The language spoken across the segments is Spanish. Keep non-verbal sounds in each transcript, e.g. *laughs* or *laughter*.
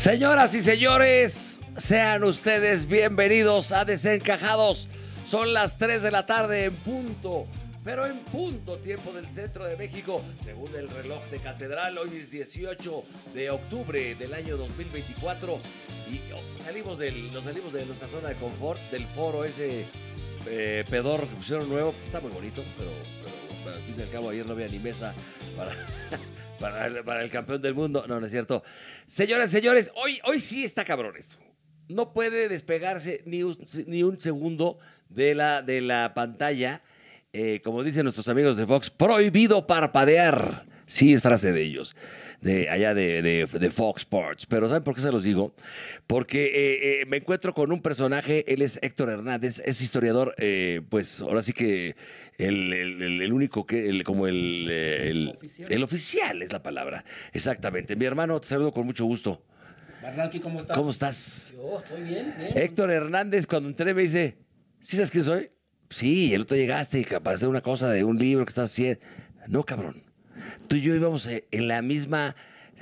Señoras y señores, sean ustedes bienvenidos a Desencajados. Son las 3 de la tarde en punto, pero en punto tiempo del centro de México, según el reloj de catedral. Hoy es 18 de octubre del año 2024 y oh, salimos del, nos salimos de nuestra zona de confort, del foro ese eh, pedor que pusieron nuevo. Está muy bonito, pero, pero, pero al fin y al cabo ayer no había ni mesa para, *laughs* para, el, para el campeón del mundo. No, no es cierto. Señoras, señores, hoy, hoy sí está cabrón esto. No puede despegarse ni un, ni un segundo de la, de la pantalla. Eh, como dicen nuestros amigos de Fox, prohibido parpadear. Sí, es frase de ellos, de allá de, de- de Fox Sports. Pero ¿saben por qué se los digo? Porque eh, eh, me encuentro con un personaje, él es Héctor Hernández, es historiador, eh, pues ahora sí que el, el- único que, el- como el, el, Oficial. el oficial es la palabra. Exactamente. Mi hermano, te saludo con mucho gusto. Barranqui, ¿cómo estás? ¿Cómo estás? Yo estoy bien, bien. Héctor Hernández, cuando entré, me dice: ¿Sí sabes quién soy? Sí, el otro llegaste para hacer una cosa de un libro que estás haciendo. No, cabrón. Tú y yo íbamos eh, en la misma.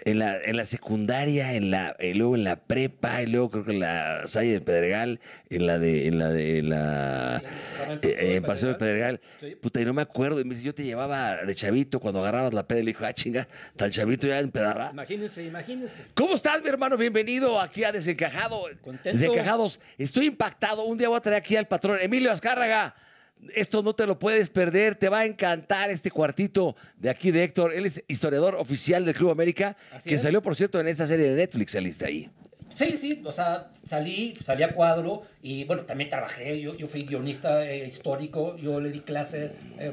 En la, en la secundaria, en la, eh, luego en la prepa, y luego creo que en la Salle del Pedregal, en la de, en la de la En eh, eh, en Paseo del Pedregal. Sí. Puta, y no me acuerdo. Y me dice, yo te llevaba de chavito cuando agarrabas la peda. Y le dijo, ah, chinga, tan chavito ya empedaba. Imagínense, imagínense. ¿Cómo estás, mi hermano? Bienvenido aquí a Desencajado. Contento. Desencajados. Estoy impactado. Un día voy a traer aquí al patrón Emilio Azcárraga. Esto no te lo puedes perder. Te va a encantar este cuartito de aquí de Héctor. Él es historiador oficial del Club América, Así que es. salió, por cierto, en esta serie de Netflix. Saliste ahí. Sí, sí, o sea, salí, salí a cuadro y bueno, también trabajé, yo, yo fui guionista eh, histórico, yo le di clase, eh,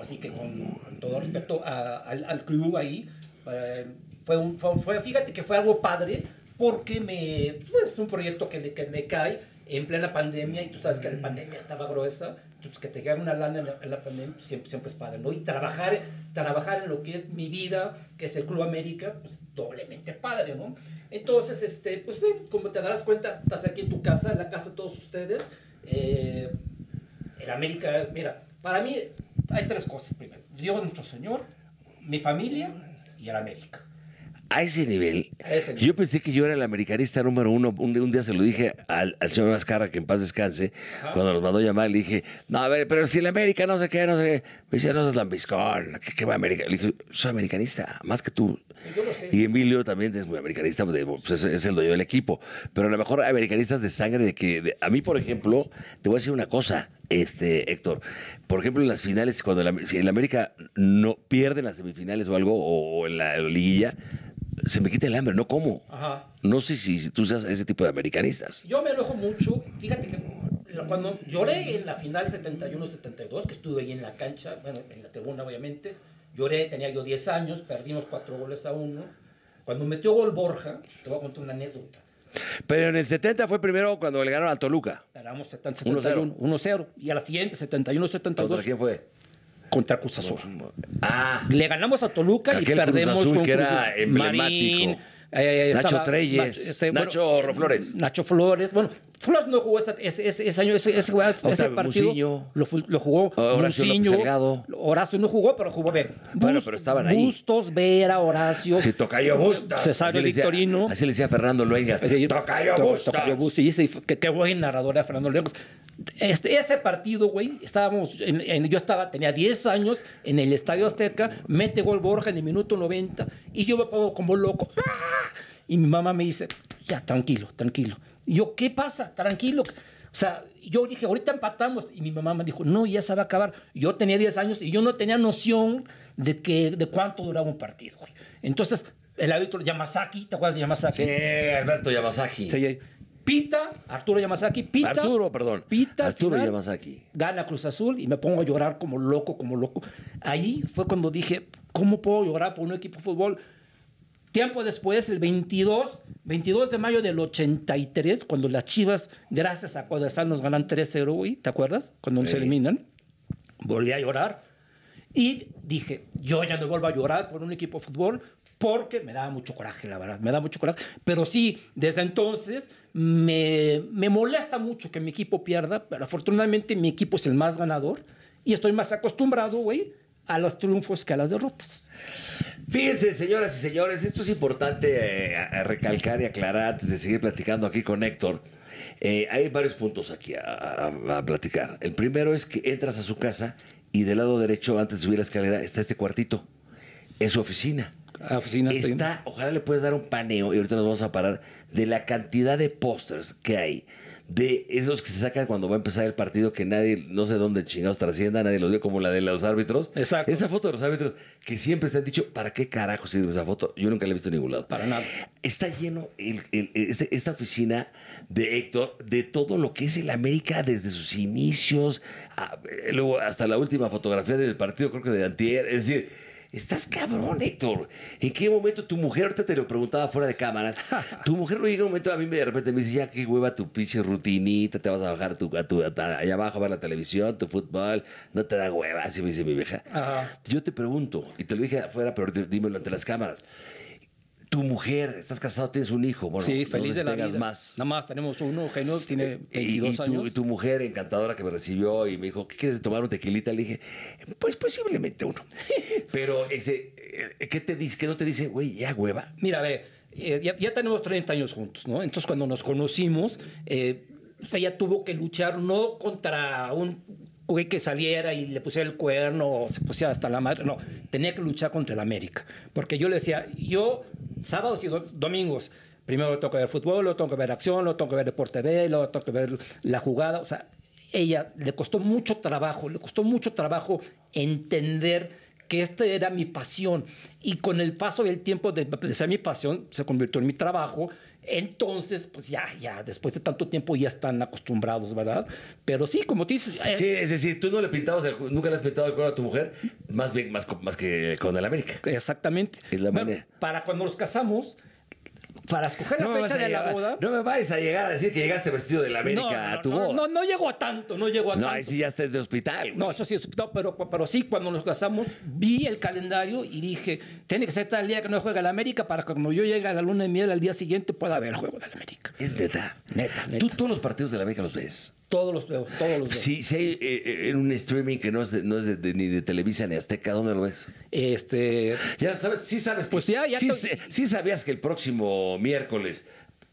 así que con todo respeto a- al, al club ahí, eh, fue, un, fue, fue- fíjate que fue algo padre porque me, pues, es un proyecto que, que me cae en plena pandemia y tú sabes que la pandemia estaba gruesa, entonces que te cae una lana en la, pandemia pues, siempre, siempre es padre, ¿no? Y trabajar, trabajar en lo que es mi vida, que es el Club América, pues doblemente padre, ¿no? Entonces, este, pues como te darás cuenta, estás aquí en tu casa, en la casa de todos ustedes. eh, el América es, mira, para mí hay tres cosas primero. Dios nuestro Señor, mi familia y el América. A ese nivel, A ese nivel. yo pensé que yo era el americanista número uno. Un, un día se lo dije al, al señor Azcarra, que en paz descanse, Ajá. cuando nos mandó llamar, le dije, no, a ver, pero si el América no sé qué, no sé qué. Me dice, no seas lambiscón, ¿qué, qué va América? Le dije, soy americanista, más que tú. Yo lo sé. Y Emilio también es muy americanista, pues es, es el dueño del equipo. Pero a lo mejor americanistas de sangre, de que de- a mí, por ejemplo, te voy a decir una cosa, este Héctor. Por ejemplo, en las finales, cuando el, si el América no pierde en las semifinales o algo, o, o en la liguilla, se me quita el hambre, no como. Ajá. No sé si, si tú seas ese tipo de americanistas. Yo me enojo mucho. Fíjate que cuando lloré en la final 71-72, que estuve ahí en la cancha, bueno, en la tribuna obviamente, lloré, tenía yo 10 años, perdimos 4 goles a 1. Cuando metió gol Borja, te voy a contar una anécdota. Pero en el 70 fue primero cuando le ganaron al Toluca. Ganamos 70, 1-0. 71, 1-0. Y a la siguiente, 71-72, ¿Contra quién fue? Contra Cruz Azul. Ah, Le ganamos a Toluca y Aquel Cruz perdemos Azul con que Cruz era emblemático. Marín, eh, Nacho estaba- Treyes, este, bueno, Nacho Flores. Nacho Flores. Bueno, Flores no jugó ese, ese- ese año, ese, partido. Lo, jugó Horacio López Muciño. Delgado. Horacio no jugó, pero jugó bien. Bueno, pero estaban ahí. Bustos, Vera, Horacio. Sí, Tocayo Bustos. Cesario Victorino. Así le decía Fernando Luenga. Sí, Tocayo to- Bustos. Tocayo Bustos, sí, sí, qué, qué buen narrador era Fernando León. Este, ese partido, güey, estábamos, en- en- yo estaba, tenía 10 años en el Estadio Azteca, mete gol Borja en el minuto 90 y yo me pongo como loco. ¡Ah! Y mi mamá me dice, ya, tranquilo, tranquilo. Y yo, ¿qué pasa? Tranquilo. O sea, yo dije, ahorita empatamos. Y mi mamá me dijo, no, ya se va a acabar. Yo tenía 10 años y yo no tenía noción de, que, de cuánto duraba un partido, güey. Entonces, el árbitro Yamazaki, ¿te acuerdas de Yamazaki? Sí, Alberto Yamazaki. Sí, Pita, Arturo Yamazaki, Pita. Arturo, perdón. Pita. Arturo final, Yamazaki. Gana Cruz Azul y me pongo a llorar como loco, como loco. Ahí fue cuando dije, ¿cómo puedo llorar por un equipo de fútbol? Tiempo después, el 22, 22 de mayo del 83, cuando las Chivas, gracias a Codesal, nos ganan 3-0, güey, ¿te acuerdas? Cuando nos Sí. eliminan. Volví a llorar. Y dije, yo ya no vuelvo a llorar por un equipo de fútbol porque me daba mucho coraje, la verdad, me da mucho coraje. Pero sí, desde entonces me, me molesta mucho que mi equipo pierda, pero afortunadamente mi equipo es el más ganador y estoy más acostumbrado, güey, a los triunfos que a las derrotas. Fíjense, señoras y señores, esto es importante eh, recalcar y aclarar antes de seguir platicando aquí con Héctor. Eh, hay varios puntos aquí a, a- a platicar. El primero es que entras a su casa y del lado derecho, antes de subir la escalera, está este cuartito. Es su oficina. Ah, oficina. Está, ojalá le puedes dar un paneo, y ahorita nos vamos a parar, de la cantidad de pósters que hay, de esos que se sacan cuando va a empezar el partido, que nadie, no sé dónde chingados trascienda, nadie los ve, como la de los árbitros. Exacto. Esa foto de los árbitros, que siempre se han dicho, ¿para qué carajo sirve esa foto? Yo nunca la he visto en ningún lado. Para nada. Está lleno el- el- este- esta oficina de Héctor de todo lo que es el América desde sus inicios, a- eh, luego hasta la última fotografía del partido, creo que de Antier. Es decir, estás cabrón, Héctor. ¿En qué momento tu mujer, ahorita te lo preguntaba fuera de cámaras, *laughs* tu mujer no llega un momento a mí de repente me dice, ya qué hueva tu pinche rutinita, te vas a bajar tu, a tu- a- allá abajo a ver la televisión, tu fútbol, no te da hueva, así me dice mi vieja. Ajá. Yo te pregunto, y te lo dije afuera, pero dímelo ante las cámaras. Tu mujer, estás casado, tienes un hijo. Bueno, sí, feliz de la vida. más. Nada más tenemos uno, Eugenio, tiene Y, 22 y tu, años. y tu mujer encantadora que me recibió y me dijo, ¿qué quieres tomar un tequilita? Le dije, pues posiblemente uno. *laughs* Pero ese, eh, ¿qué te dice? ¿Qué no te dice, güey, ya hueva? Mira, ve, eh, ya, ya tenemos 30 años juntos, ¿no? Entonces, cuando nos conocimos, eh, ella tuvo que luchar no contra un güey que saliera y le pusiera el cuerno o se pusiera hasta la madre, no, tenía que luchar contra el América. Porque yo le decía, yo, sábados y do- domingos, primero tengo que ver fútbol, luego tengo que ver acción, luego tengo que ver Deporte B, luego tengo que ver la jugada, o sea, ella le costó mucho trabajo, le costó mucho trabajo entender que esta era mi pasión y con el paso del tiempo de, de ser mi pasión se convirtió en mi trabajo. Entonces, pues ya, ya, después de tanto tiempo ya están acostumbrados, ¿verdad? Pero sí, como te dices, eh, Sí, es decir, tú no le pintabas, el, nunca le has pintado el cuero a tu mujer, más bien, más, más que con el América. exactamente. Es la Bueno, manera. para cuando nos casamos, para escoger No la vas fecha de la boda. no me vayas a llegar a decir que llegaste vestido de la América no, a no, tu no, boda. no, no llegó a tanto, no llegó a No, tanto. ahí sí ya estás de hospital. güey. No, eso sí, no, pero, pero sí, cuando nos casamos, vi el calendario y dije, tiene que ser tal día que no juega el América para que cuando yo llegue a la luna de miel al día siguiente pueda ver el juego del América. Es neta. Neta, neta. ¿Tú todos los partidos de la América los ves? Todos los veo, todos los veo. Sí, sí hay en un streaming que no es, de- no es de- de- ni de Televisa ni Azteca, ¿dónde lo ves? Este, Ya sabes, sí sabes que, Pues ya, ya sí, to- sí sabías que el próximo miércoles,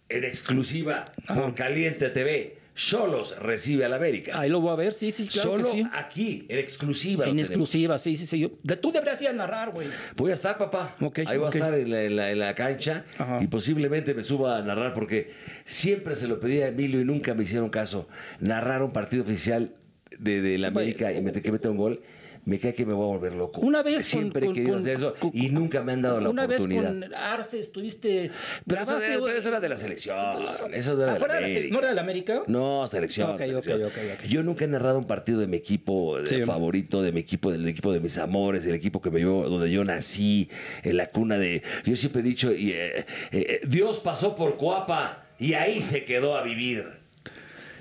en exclusiva por Caliente TV, Solos recibe al América. ahí lo voy a ver, sí, sí, claro Solo que sí. aquí, en exclusiva. En exclusiva, sí, sí, sí. Yo- de- tú deberías ir a narrar, güey. Voy a estar, papá. Ahí voy a estar en la, en la- en la cancha Ajá. y posiblemente me suba a narrar porque siempre se lo pedí a Emilio y nunca me hicieron caso. Narrar un partido oficial de, de la América y me, que mete un gol, me cae que me voy a volver loco. Una vez Siempre con- he querido con- hacer eso con- y nunca me han dado la Una oportunidad. vez con Arce estuviste... Pero eso, de- pero eso era de la selección. Eso era de la ¿Afuera de la- América. ¿No era de la América? No, selección. Ok, selección. ok, ok, ok. Yo nunca he narrado un partido de mi equipo de Sí. favorito, de mi equipo, del equipo de mis amores, el equipo que me llevó, donde yo nací, en la cuna de. Yo siempre he dicho, y, eh, eh, Dios pasó por Coapa y ahí se quedó a vivir.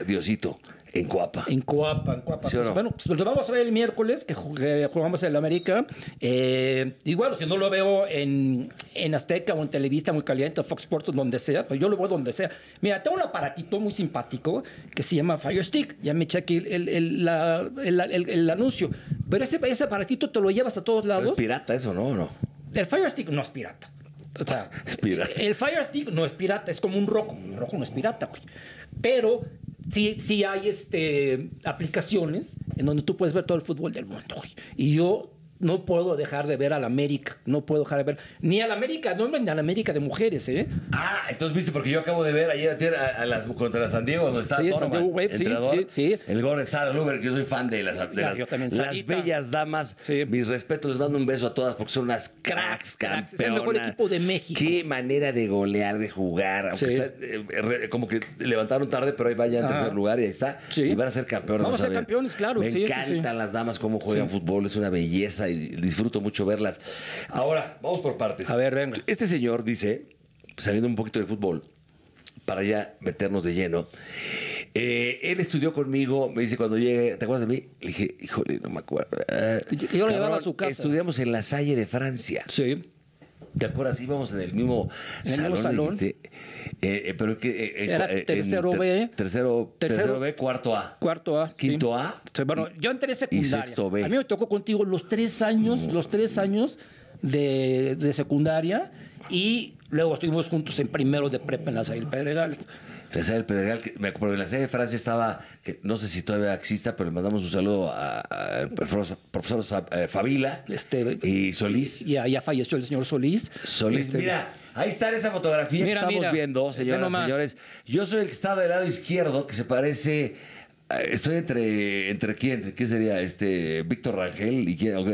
Diosito, en Coapa. En Coapa, en Coapa. ¿Sí o no? Bueno, pues lo vamos a ver el miércoles, que ju- que jugamos en el América. Eh, y bueno, si no lo veo en, en Azteca o en Televisa, muy caliente, Fox Sports, donde sea, pues yo lo veo donde sea. Mira, tengo un aparatito muy simpático que se llama Fire Stick. Ya me eché aquí el, el, el- la- el- el- el anuncio. Pero ese, ese aparatito te lo llevas a todos Pero lados. es pirata eso, ¿no? ¿O no? El Fire Stick no es pirata. O sea, *laughs* Es pirata. El Fire Stick no es pirata, es como un roco. Un roco no es pirata, güey. Pero sí, sí hay este, aplicaciones en donde tú puedes ver todo el fútbol del mundo. Y yo no puedo dejar de ver al América. No puedo dejar de ver ni al América, no, ni al América de mujeres, ¿eh? Ah, entonces viste, porque yo acabo de ver ayer a, a las, contra la San Diego, donde está Sí, Diego Wave, sí, sí, sí. El gol de Sara Luber, que yo soy fan de las, de las, bellas damas. Sí. Mis respetos, les mando un beso a todas porque son unas cracks, Cracks, campeonas. Es el mejor equipo de México. Qué manera de golear, de jugar. Aunque está, eh, como que levantaron tarde, pero ahí vayan en tercer lugar y ahí está. Y van a ser campeones. Vamos a ser campeones, claro, Me encantan las damas cómo juegan fútbol, es una belleza y disfruto mucho verlas. Ahora, vamos por partes. A ver, venga. Este señor dice, saliendo un poquito de fútbol, para ya meternos de lleno, eh, él estudió conmigo, me dice cuando llegue, ¿te acuerdas de mí? Le dije, híjole, no me acuerdo. Ah, Yo- yo lo llevaba a su casa. Estudiamos en la Salle de Francia. Sí. ¿Te acuerdas? Íbamos en el mismo ¿En el salón. mismo salón? dijiste, eh, eh, pero que, eh, Era tercero ter- B. Tercero, tercero, Tercero- B, cuarto A. Cuarto A. sí. Quinto A. Sí, bueno, y- yo entré secundaria. sexto B. A mí me tocó contigo los tres años, los tres años de, de secundaria y luego estuvimos juntos en primero de prepa en la Salle Pedregal. La sede del Pedregal, que me acuerdo, en la sede de Francia estaba, que no sé si todavía exista, pero le mandamos un saludo al profesor, eh, Favila Este, y Solís. Ya, ya falleció el señor Solís. Solís, Este, mira, ahí está esa fotografía Mira, que estamos mira, viendo, señoras y señores. Yo soy el que está del lado izquierdo, que se parece. eh, Estoy entre. ¿Entre quién? ¿Quién sería? Este. Víctor Rangel y quién. Ok.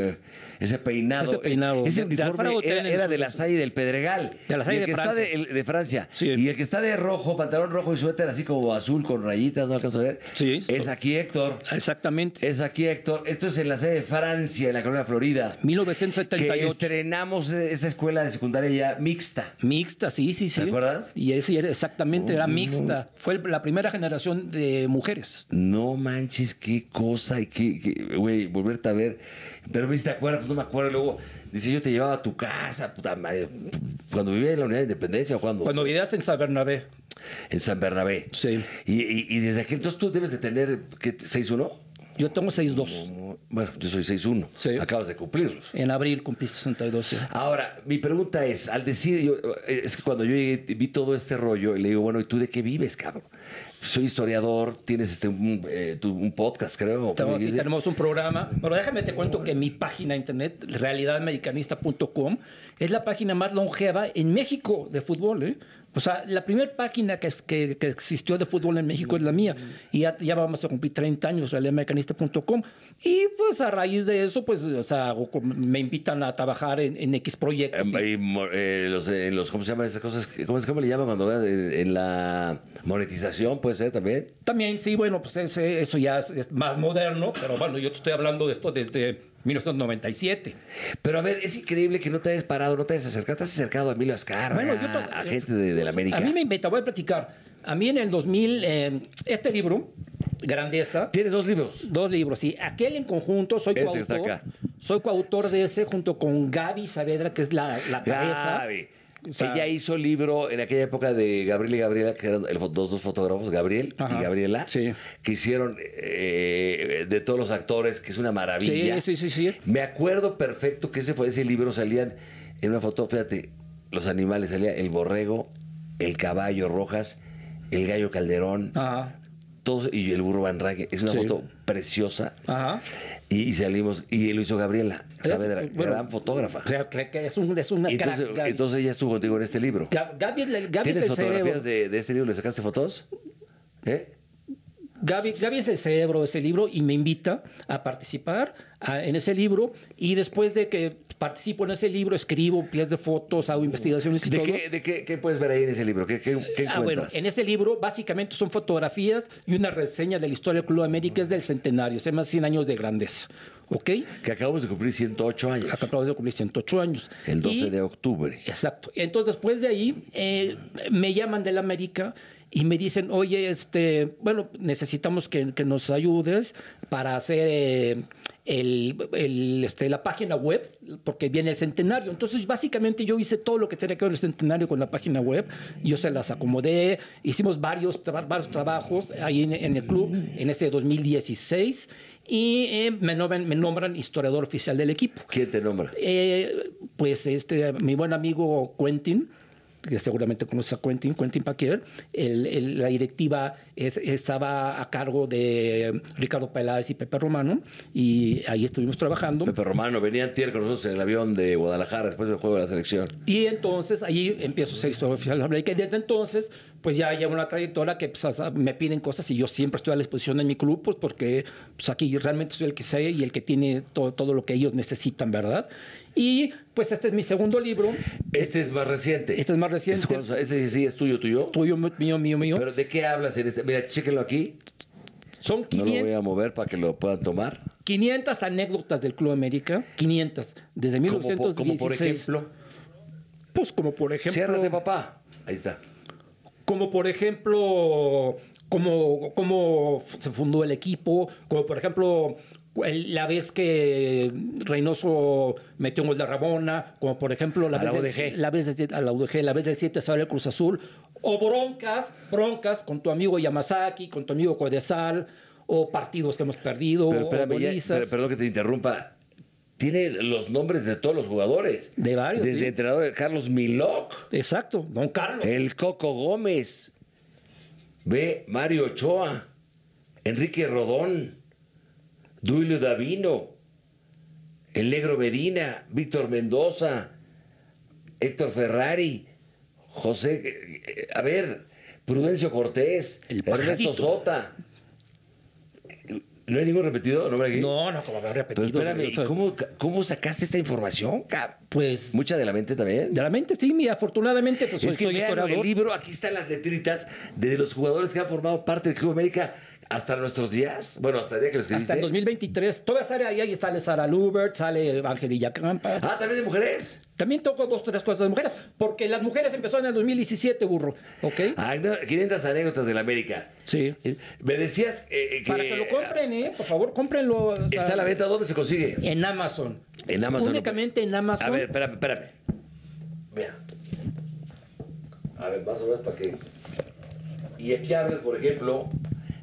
Ese peinado. Ese peinado. Ese de uniforme era, de la Salle del Pedregal. De la Salle de que está Francia. de, Francia. Sí. Y el que está de rojo, pantalón rojo y suéter así como azul con rayitas, no alcanzo a ver. Sí. Es aquí Héctor. Exactamente. Es aquí Héctor. Esto es en la sede de Francia, en la colonia Florida. Que 1978. estrenamos esa escuela de secundaria ya mixta. Mixta, sí, sí, sí. ¿Te acuerdas? Y ese era exactamente, era mixta. Fue la primera generación de mujeres. No manches, qué cosa y qué- güey, volverte a ver. Pero me dice, ¿te acuerdas? Pues no me acuerdo. Luego dice, yo te llevaba a tu casa, puta madre. Cuando vivía en la Unidad de Independencia o cuando. Cuando vivías en San Bernabé. En San Bernabé. Sí. Y, y- y desde aquel entonces tú debes de tener, ¿qué? ¿6-1? Yo tengo 6'2". Bueno, yo soy 6-1. Sí. Acabas de cumplirlos. En abril cumplí 62. sí. Ahora, mi pregunta es, al decir, yo, eh, es que cuando yo llegué, vi todo este rollo, y le digo, bueno, ¿y tú de qué vives, cabrón? Soy historiador, tienes este, un, eh, tu- un podcast, creo. ¿o cómo Tenemos, sí, dijiste? tenemos un programa. Bueno, déjame te cuento que mi página de internet, realidadamericanista.com, es la página más longeva en México de fútbol. ¿eh? O sea, la primera página que, que, que existió de fútbol en México es la mía. Y ya, ya vamos a cumplir 30 años, realidadamericanista.com. Y pues a raíz de eso, pues, o sea, me invitan a trabajar en, en X proyectos. Eh, y- eh, los, eh, los, ¿Cómo se llaman esas cosas? ¿Cómo, cómo le llaman cuando eh, en la monetización puede ser también? También, sí, bueno, pues ese- eso ya es, es más moderno, pero bueno, yo te estoy hablando de esto desde 1997. Pero a ver, es increíble que no te hayas parado, no te hayas acercado. Te has acercado a Emilio Azcárraga, Bueno, yo a gente de, de la América. A mí me invita, voy a platicar. A mí en el 2000, eh, este libro, Grandeza, Tienes dos libros. dos libros, sí. Aquel en conjunto, soy Este coautor. acá. Soy coautor de ese junto con Gaby Saavedra, que es la, la cabeza. Gaby. O sea- Ella hizo libro en aquella época de Gabriel y Gabriela, que eran el fo- dos, dos fotógrafos, Gabriel Ajá. y Gabriela, Sí. que hicieron eh, de todos los actores, que es una maravilla. Sí, sí, sí, sí. Me acuerdo perfecto que ese fue ese libro, salían en una foto, fíjate, los animales, salía el borrego, el caballo rojas, el gallo calderón, Ajá. todos, y el burro Van Ranke. Es una Sí. foto preciosa. Ajá. Y, y salimos, y lo hizo Gabriela Saavedra, Bueno, gran fotógrafa. Creo, creo que es, un, es una entonces, crack, entonces ella estuvo contigo en este libro. ¿Tienes fotografías de, de este libro? ¿Le sacaste fotos? ¿Eh? Gaby, Gaby es el cerebro de ese libro y me invita a participar a- en ese libro. Y después de que participo en ese libro, escribo piezas de fotos, hago investigaciones y ¿De, todo. qué, de qué, qué puedes ver ahí en ese libro? ¿Qué, qué, qué Ah, bueno, en ese libro básicamente son fotografías y una reseña de la historia del Club América, es del centenario, se llama 100 años de grandeza. ¿Ok? Que acabamos de cumplir 108 años. Acabamos de cumplir 108 años. El 12 Y- de octubre. Exacto. Entonces, después de ahí, eh, me llaman del América y me dicen, oye, este, bueno, necesitamos que, que nos ayudes para hacer eh, el, el, este, la página web, porque viene el centenario. Entonces, básicamente yo hice todo lo que tenía que ver el centenario con la página web. Yo se las acomodé, hicimos varios, tra- varios trabajos ahí en, en el club en ese 2016 y eh, me, nombran, me nombran historiador oficial del equipo. ¿Quién te nombra? Eh, pues este, mi buen amigo Quentin, que seguramente conoces a Quentin, Quentin Paquier, el- el- la directiva es- estaba a cargo de Ricardo Peláez y Pepe Romano, y ahí estuvimos trabajando. Pepe Romano. Venían tier con nosotros en el avión de Guadalajara después del juego de la selección. Y entonces ahí empiezo a ser historiador oficial de América. Y desde entonces, pues ya llevo una trayectoria que pues, me piden cosas y yo siempre estoy a la disposición de mi club, pues porque pues, aquí realmente soy el que sé y el que tiene todo, todo lo que ellos necesitan, ¿verdad? Y pues este es mi segundo libro. Este es más reciente. Este es más reciente. ¿Es cuando- Ese sí es tuyo, tuyo. Tuyo, mío, mío, mío. ¿Pero de qué hablas en este? Mira, chéquenlo aquí. Son No lo 500, voy a mover para que lo puedan tomar. 500 anécdotas del Club América. 500. Desde Como, po- 1916. como por ejemplo. Pues como por ejemplo. Ciérrate, papá. Ahí está. Como por ejemplo, cómo, cómo se fundó el equipo, como por ejemplo la vez que Reynoso metió un gol de Rabona, como por ejemplo la A vez. Del, la vez a la UDG, la vez del 7 sale el Cruz Azul, o broncas, broncas con tu amigo Yamazaki, con tu amigo Codesal, o partidos que hemos perdido, Pero o espérame, ya- golizas. per- perdón que te interrumpa. tiene los nombres de todos los jugadores. De varios, Desde sí. entrenador Carlos Milok, Exacto, don Carlos. el Coco Gómez, ve Mario Ochoa, Enrique Rodón, Duilio Davino, el Negro Medina, Víctor Mendoza, Héctor Ferrari, José, eh, eh, a ver, Prudencio Cortés, El Ernesto. Sota. ¿No hay ningún repetido? ¿No? No, no, como Pero repetido. espérame, o sea, ¿cómo, ¿cómo sacaste esta información, cabrón? Pues ¿Mucha de la mente también? de la mente, sí, y afortunadamente, pues es que soy vean historiador. el libro, aquí están las letritas de los jugadores que han formado parte del Club América hasta nuestros días. Bueno, hasta el día que lo Hasta escribiste. el 2023. Todavía sale ahí, ahí sale Sara Lubert, sale Angelilla Campa. Ah, también de mujeres. También toco dos, tres cosas de mujeres, porque las mujeres empezaron en el 2017, burro. ¿Ok? Ah, no, 500 anécdotas del América. Sí. Eh, Me decías eh, que, Para que lo compren, ¿eh? Por favor, cómprenlo. o sea, está a la venta. ¿Dónde se consigue? En Amazon. En Amazon. Únicamente en Amazon. A ver, espérame, espérame. Mira. A ver, más o menos para que. Y aquí hablas, por ejemplo,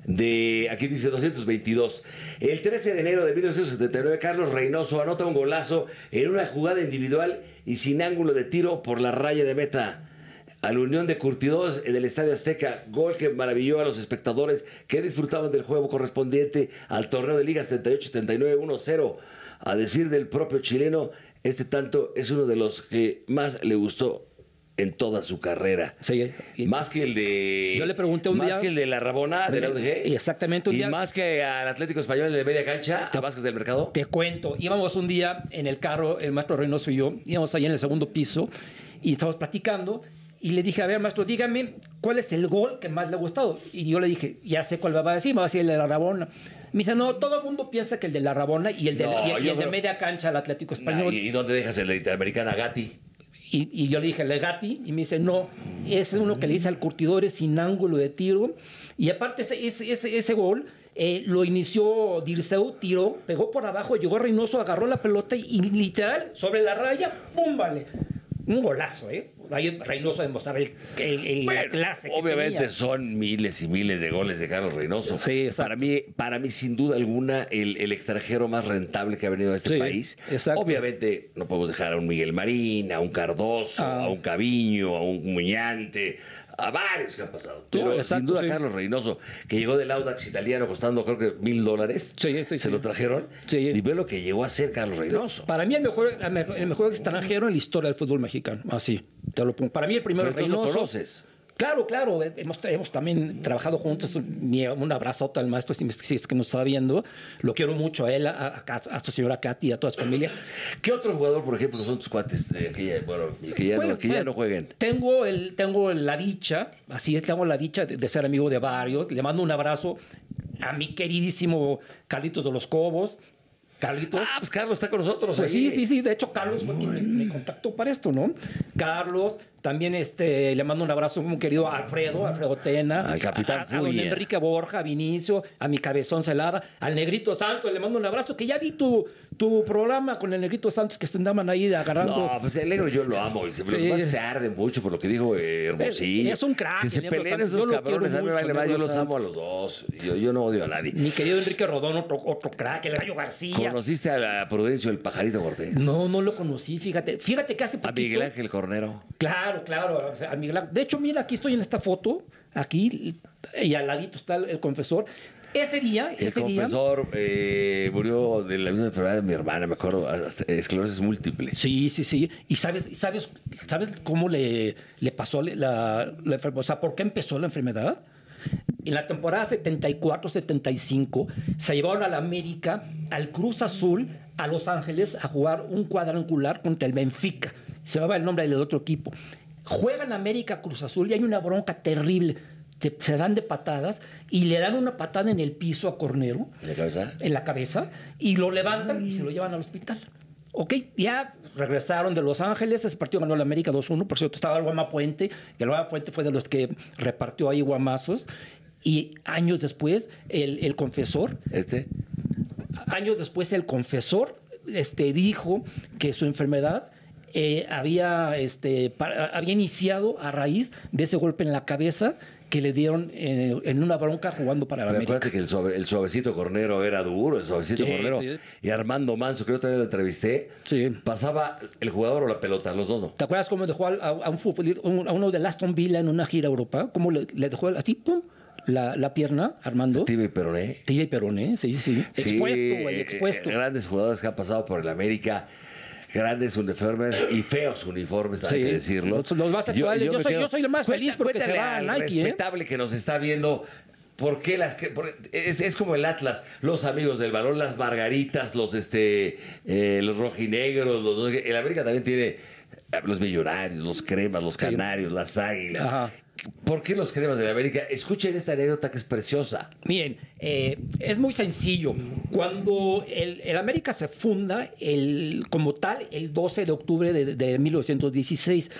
de. Aquí dice 222. El 13 de enero de 1979, Carlos Reynoso anota un golazo en una jugada individual y sin ángulo de tiro por la raya de meta. A la unión de curtidores en el Estadio Azteca, gol que maravilló a los espectadores que disfrutaban del juego correspondiente al torneo de Ligas 78-79 1-0. A decir del propio chileno, este tanto es uno de los que más le gustó en toda su carrera. Sí. Y- Más que el de. Yo le pregunté un más día- que el de la Rabona, de la UDG. Y exactamente un y día- más que al Atlético Español de media cancha, a Vázquez del Mercado. Te cuento, íbamos un día en el carro, el maestro Reynoso y yo, íbamos allá en el segundo piso y estábamos platicando y le dije, a ver, maestro, dígame, ¿cuál es el gol que más le ha gustado? Y yo le dije, ya sé cuál va a decir, me va a decir el de la Rabona. Me dice, no, todo el mundo piensa que el de la Rabona y el de, No, y el- y el de creo- media cancha, el Atlético Nah, Español. ¿Y, y dónde dejas el de Interamericana Gatti? Y, y yo le dije, Legati, y me dice, no, es uno que le dice al curtidor sin ángulo de tiro. Y aparte ese, ese, ese, ese gol eh, lo inició Dirceu, tiró, pegó por abajo, llegó Reynoso, agarró la pelota y, y literal, sobre la raya, ¡pum! Vale. Un golazo, ¿eh? Ahí Reynoso demostraba el, el- el- la clase que obviamente tenía. son miles y miles de goles de Carlos Reynoso. Sí, exacto. para mí, para mí, sin duda alguna, el, el extranjero más rentable que ha venido a este Sí, país. exacto. Obviamente, no podemos dejar a un Miguel Marín, a un Cardoso, Ah. a un Caviño, a un Muñante, a varios que han pasado. Pero No, sin duda, sí. Carlos Reynoso, que llegó del Audax italiano costando creo que mil dólares. Sí, sí, Se lo trajeron. Sí. Y ve lo que llegó a ser Carlos Reynoso. Para mí el mejor, el mejor- extranjero en la historia del fútbol mexicano. Así, te lo pongo. Para mí el primero Pero tú lo Reynoso. conoces. Claro, claro, eh, hemos, hemos también trabajado juntos. Un abrazote al maestro, si, es que nos está viendo. Lo quiero mucho a él, a, a- a su señora Katy, a toda su familia. ¿Qué otro jugador, por ejemplo, son tus cuates de aquella, bueno, que ya, no, Pues, que ya no jueguen? Tengo, el, tengo la dicha, así es, tengo la dicha de, de ser amigo de varios. Le mando un abrazo a mi queridísimo Carlitos de los Cobos. Carlitos. Ah, pues Carlos está con nosotros. Pues sí, sí, sí. De hecho, Carlos fue quien me, me contactó para esto, ¿no? Carlos, también este, le mando un abrazo a un querido Alfredo, Alfredo Tena. Al Capitán a, a don. Enrique Borja, a Vinicio, a mi cabezón Celada, al Negrito Santos, le mando un abrazo, que ya vi tu, tu programa con el Negrito Santos que se andaban ahí agarrando. No, pues el negro yo lo amo. Y Sí. que se arde mucho por lo que dijo eh, Hermosillo. Es- un crack, Que se peleen esos Yo cabrones. A vale yo los amo a los dos. Yo, yo no odio a nadie. Mi querido Enrique Rodón, otro, otro crack, el Gallo García. ¿Conociste a, Prudencio, el pajarito Cortés? No, no lo conocí, fíjate. Fíjate que hace A poquito... Miguel Ángel Cornero. Claro, claro. o sea, De hecho, mira, aquí estoy en esta foto, aquí, y al ladito está el, el confesor. Ese día, El ese día. confesor eh, murió de la misma enfermedad de mi hermana, me acuerdo, hasta- esclerosis múltiple. Sí, sí, sí. ¿Y sabes, sabes, sabes cómo le, le pasó la, la enfermedad? O sea, ¿por qué empezó la enfermedad? En la temporada 74-75 se llevaron a la América, al Cruz Azul, a Los Ángeles a jugar un cuadrangular contra el Benfica. Se llamaba el nombre del otro equipo. Juegan América Cruz Azul y hay una bronca terrible. Te- se dan de patadas y le dan una patada en el piso a Cornero ¿De cabeza? en la cabeza y lo levantan y se lo llevan al hospital. Ok, ya regresaron de Los Ángeles, ese partido ganó la América 2-1, por cierto, estaba el Guama Puente, que el Guama Puente fue de los que repartió ahí guamazos, y años después el, el confesor, ¿Este? años después el confesor este, dijo que su enfermedad eh, había, este, había iniciado a raíz de ese golpe en la cabeza que le dieron eh, en una bronca jugando para la Pero América. acuérdate que el, suave- el suavecito cornero era duro, el suavecito Sí, cornero. sí. Y Armando Manso, que yo también lo entrevisté, Sí. pasaba el jugador o la pelota, los dos no. ¿Te acuerdas cómo dejó a, a un futbolista, a uno de Aston Villa en una gira a Europa? ¿Cómo le, le dejó así, pum, la, la pierna, Armando? Tibia y Peroné. Tibia y Peroné, sí, sí, Expuesto, güey, expuesto. eh, grandes jugadores que han pasado por el América. Grandes uniformes y feos uniformes, hay Sí, que decirlo. los- los más actuales. Yo soy- yo soy el más feliz porque se va a Nike, ¿eh? respetable que nos está viendo. ¿Por qué las que, por- es, es como el Atlas, los amigos del balón, las margaritas, los este eh, los rojinegros, los, el América también tiene eh, los millonarios, los cremas, los canarios, las águilas. Ajá. ¿Por qué los cremas del América? Escuchen esta anécdota que es preciosa. Miren, eh, es muy sencillo. Cuando el, América se funda el, como tal el 12 de octubre de, de 1916,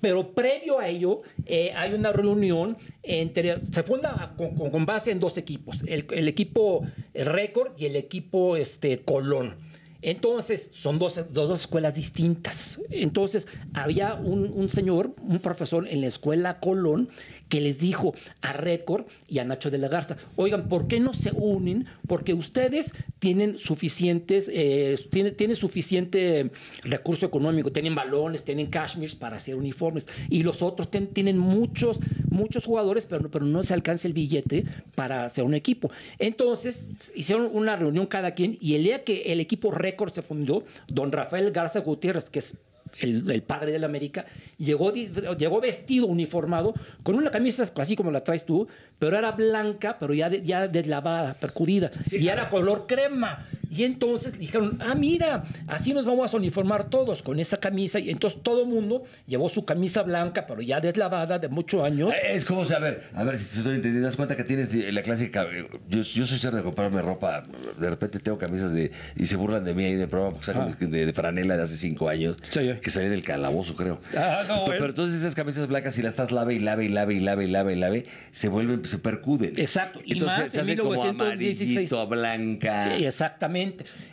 pero previo a ello eh, hay una reunión entre, se funda con base en dos equipos, el, el equipo Récord y el equipo este, Colón. Entonces, son dos, dos, escuelas distintas. Entonces, había un, un señor, un profesor en la escuela Colón, que les dijo a Récord y a Nacho de la Garza, oigan, ¿por qué no se unen? Porque ustedes tienen suficientes, eh, tienen, suficiente recurso económico, tienen balones, tienen cashmeres para hacer uniformes, y los otros tienen muchos, muchos jugadores, pero, pero no se alcanza el billete para hacer un equipo. Entonces, hicieron una reunión cada quien, y el día que el equipo Récord se fundó, don Rafael Garza Gutiérrez, que es el, el padre del América, llegó, llegó vestido, uniformado, con una camisa así como la traes tú, pero era blanca, pero ya, de- ya deslavada, percudida, y era color crema. Y entonces dijeron, ah, mira, así nos vamos a uniformar todos con esa camisa. Y entonces todo el mundo llevó su camisa blanca, pero ya deslavada de muchos años. Eh, Es como a ver, a ver si te estoy entendiendo. Das cuenta que tienes la clásica. Yo, yo soy ser de comprarme ropa. De repente tengo camisas de. Y se burlan de mí ahí en el programa porque sacan Ah. de, de franela de hace cinco años. Sí. Que salí del calabozo, creo. Ah, no, pero, entonces esas camisas blancas, si las estás lave y lave y lave y lave y lave y lave, se vuelven, se percuden. Exacto, y Entonces más se en hace como 1916. amarillito, blanca. Exactamente.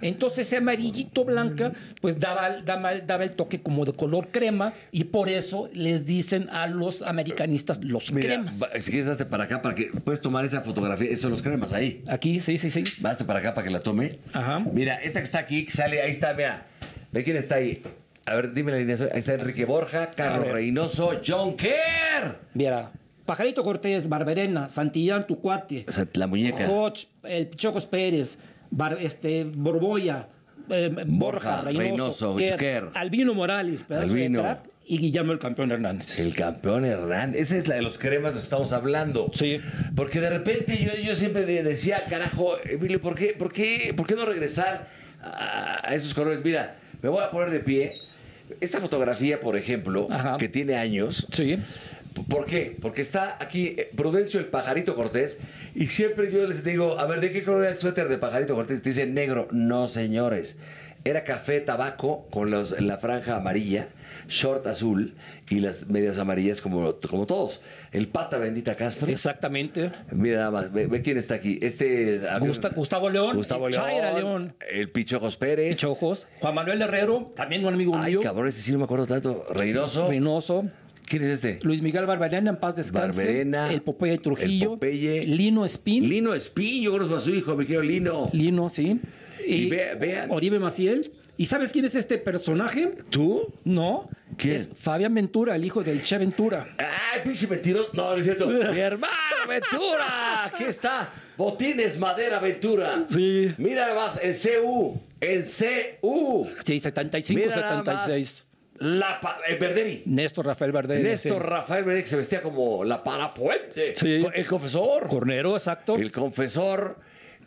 Entonces ese amarillito blanca, pues daba, daba, daba el toque como de color crema y por eso les dicen a los americanistas los Mira, cremas. va- si quieres, hazte para acá para que puedes tomar esa fotografía. Esos son los cremas ahí. Aquí, sí, sí, sí. Baste para acá para que la tome. Ajá. Mira, esta que está aquí, que sale, ahí está, mira. Ve quién está ahí. A ver, dime la alineación. Ahí está Enrique Borja, Carlos. Reynoso, John Kerr. Mira, Pajarito Cortés, Barberena, Santillán, tu cuate, O sea, la muñeca. Hodge, el Pichojos Pérez, Bar- este, Borboya, eh, Borja, Borja, Reynoso. Albino Morales, Albino. y Guillermo el campeón Hernández. El campeón Hernández. Esa es la de los cremas de los que estamos hablando. Sí. Porque de repente yo, yo siempre de- decía, carajo, Emilio, ¿por qué, por qué, por qué no regresar a, a esos colores? Mira, me voy a poner de pie. Esta fotografía, por ejemplo, Ajá. que tiene años, Sí. ¿Por qué? Porque está aquí eh, Prudencio el Pajarito Cortés y siempre yo les digo, a ver, ¿de qué color era el suéter de Pajarito Cortés? Te dicen negro. No, señores. Era café tabaco con los, la franja amarilla, short azul y las medias amarillas como, como todos. El pata bendita Castro. Exactamente. Mira nada más, ve, ve quién está aquí. Este Gusta- Gustavo León, Gustavo León, Chaira León. El Pichojos Pérez. Pichojos, Juan Manuel Herrero, también un amigo Ay, mío, cabrón, este sí no me acuerdo tanto. Reynoso. Reynoso, ¿Quién es este? Luis Miguel Barberena, en paz descanse. Barberena, El Popeye Trujillo. el Popeye. Lino Espín. Lino Espín, yo conozco a su hijo, mi querido Lino. Lino, sí. Y ve- vean. Oribe Maciel. ¿Y sabes quién es este personaje? ¿Tú? No. ¿Quién? Es Fabián Ventura, el hijo del Che Ventura. ¡Ay, pinche mentiroso! No, no es cierto. *laughs* ¡Mi hermano Ventura! Aquí está. Botines Madera Ventura. Sí. Mira más, en CU. En CU. Sí, 75, Mira nada más, 76. La eh, Verderi. Néstor Rafael Verde. Néstor Rafael Verderi que se vestía como la parapuente. Sí. El confesor. Cornero, exacto. El confesor.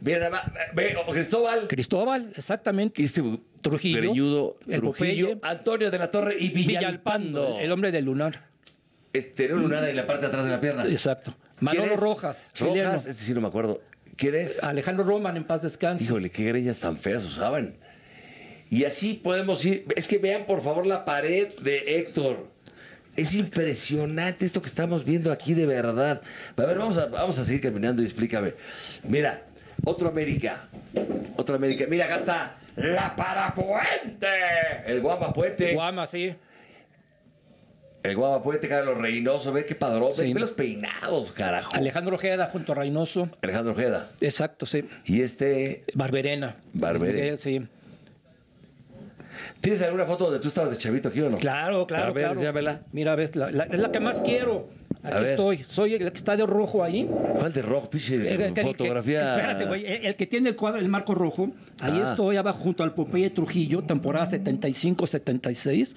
Mira Cristóbal. Cristóbal, exactamente. Este Trujillo, greñudo, el Trujillo, Popeye. Antonio de la Torre y Villalpando. Villalpando, el hombre del lunar. Este, un lunar en la parte de atrás de la pierna. Exacto. ¿Quién Manolo? Rojas, chileno. Rojas, este sí no me acuerdo. ¿Quién es? Alejandro Roman, en paz descanse. Híjole, qué greñas tan feas usaban. Y así podemos ir. Es que vean, por favor, la pared de Héctor. Es impresionante esto que estamos viendo aquí de verdad. A ver, vamos a, vamos a seguir caminando y explícame. Mira, otro América. Otro América. Mira, acá está La Parapuente. El Guama Puente. Guama, sí. El Guama Puente, Carlos Reynoso. Ve qué padrón. Sí. Ve los peinados, carajo. Alejandro Ojeda junto a Reynoso. Alejandro Ojeda. Exacto, sí. Y este. Barberena. Barberena. Sí. ¿Tienes alguna foto donde tú estabas de chavito aquí o no? Claro, claro, A ver, claro. enséñamela. Mira, ves, la- la- es la que más quiero. Aquí estoy. Soy el que está de rojo ahí. ¿Cuál de rock, pinche El- el- el- fotografía? espérate, güey. El, el que tiene el cuadro, el marco rojo. Ahí Ah. estoy abajo junto al Popeye Trujillo, temporada 75-76.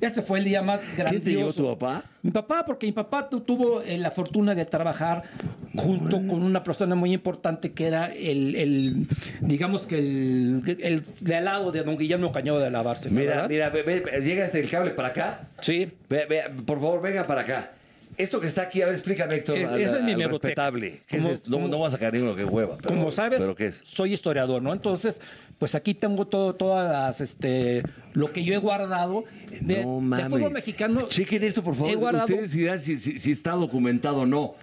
Ese fue el día más grandioso. ¿Quién te llevó tu papá? Mi papá, porque mi papá tu- tuvo eh, la fortuna de trabajar junto con una persona muy importante que era el, el, digamos que el, el de al lado de don Guillermo Cañado de la Bárcena. Mira, ¿verdad? mira, ve, ve, llega este el cable para acá. Sí. Ve, ve, por favor, venga para acá. Esto que está aquí, a ver, explícame, Héctor. Eh, esa es mi respetable. No, no vas a sacar ninguno que hueva. Pero, Como sabes, ¿Pero qué es? soy historiador, ¿no? Entonces, pues aquí tengo todo, todas las, este, lo que yo he guardado de, no de mames. fútbol mexicano. Chequen esto, por favor. He guardado- Ustedes dirán si, si- si está documentado o no.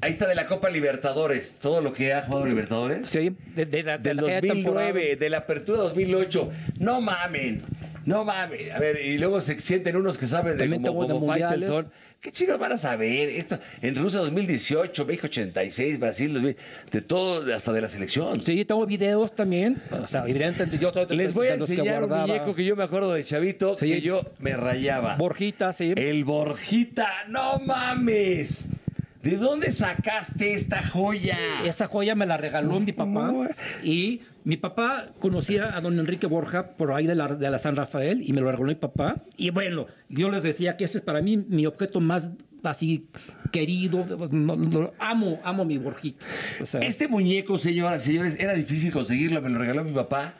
Ahí está de la Copa Libertadores. Todo lo que ha jugado Libertadores. Sí, de, de, la- de Del aquella 2009, temporada. de la apertura 2008. No mamen. No mamen. A ver, y luego se sienten unos que saben de También como, de como. Faitelson. ¿Qué chicos van a saber? Esto, en Rusia 2018, México 86, Brasil 2000, de todo, hasta de la selección. Sí, tengo videos también. O sea, evidentemente yo todo- Les voy a enseñar un muñeco que yo me acuerdo de chavito, Sí. que yo me rayaba. Borjita, sí. El Borjita, no mames. ¿De dónde sacaste esta joya? Esa joya me la regaló mi papá. No. Y mi papá conocía a don Enrique Borja por ahí de la, de la San Rafael y me lo regaló mi papá. Y bueno, yo les decía que ese es para mí mi objeto más así querido. No, no, amo, amo mi Borjita. O sea, Este muñeco, señoras y señores, era difícil conseguirlo, me lo regaló mi papá.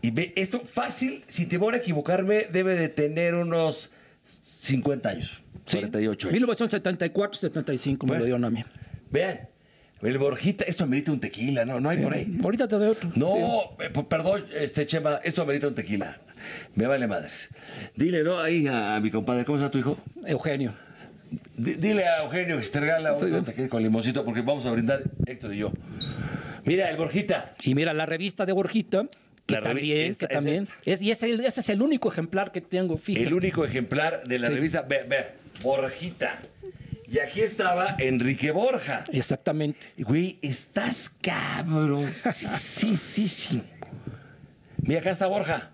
Y ve, esto fácil, si te voy a equivocarme, debe de tener unos 50 años, sí, 48 años. 1974, 75 me Bueno. lo dieron a mí. Vean, el Borjita, esto amerita un tequila, ¿no? No hay por ahí. Ahorita te doy otro. Sí. No, eh, perdón, este Chema, esto amerita un tequila. Me vale madres. Dile, ¿no? Ahí a, a mi compadre, ¿cómo se llama tu hijo? Eugenio. D- dile a Eugenio que se te regala bien. tequila con limoncito porque vamos a brindar Héctor y yo. Mira, el Borjita. Y mira, la revista de Borjita, que La también, que también es, y ese, ese es el único ejemplar que tengo, fíjate. El único ejemplar de la Sí. revista, ve, ve, Borjita. Y aquí estaba Enrique Borja. Exactamente. Güey, estás cabrón. Sí, sí, sí, sí. Mira, acá está Borja.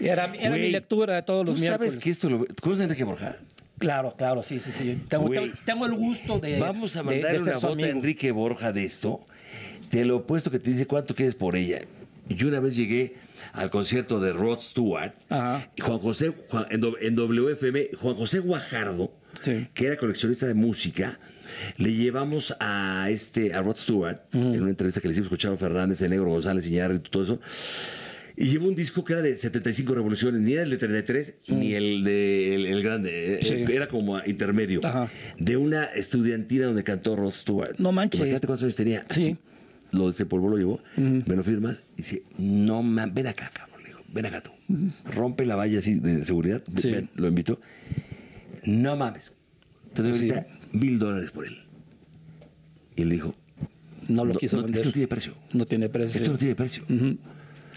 Era, era mi lectura de todos los ¿Tú miércoles. sabes que esto lo... ¿Conoces a Enrique Borja? Claro, claro, sí, sí, sí. Tengo, Güey. tengo, tengo el gusto de. Vamos a mandar una foto a. Enrique Borja de esto. Te lo he puesto que te dice cuánto quieres por ella. Yo una vez llegué al concierto de Rod Stewart Ajá. y Juan José, Juan- en, WFM, Juan José Guajardo, Sí. que era coleccionista de música, le llevamos a este a Rod Stewart en una entrevista que le hicimos con Charo Fernández, el Negro González, Iñárritu, todo eso. Y llevó un disco que era de 75 revoluciones, ni era el de 33, ni el de el, el grande, eh, Sí. eh, era como intermedio, Ajá. de una estudiantina donde cantó Rod Stewart. No manches. Imagínate cuántos años tenía. Sí. Lo desempolvó, lo llevó, me lo firmas y dice, no mames, ven acá, cabrón, le dijo, ven acá tú. Rompe la valla así de seguridad, Sí. ven, lo invitó. No mames, te doy ahorita mil dólares por él. Y él dijo, No lo no, quiso no, vender. esto no tiene precio. No tiene precio. Esto no tiene precio. Ujú.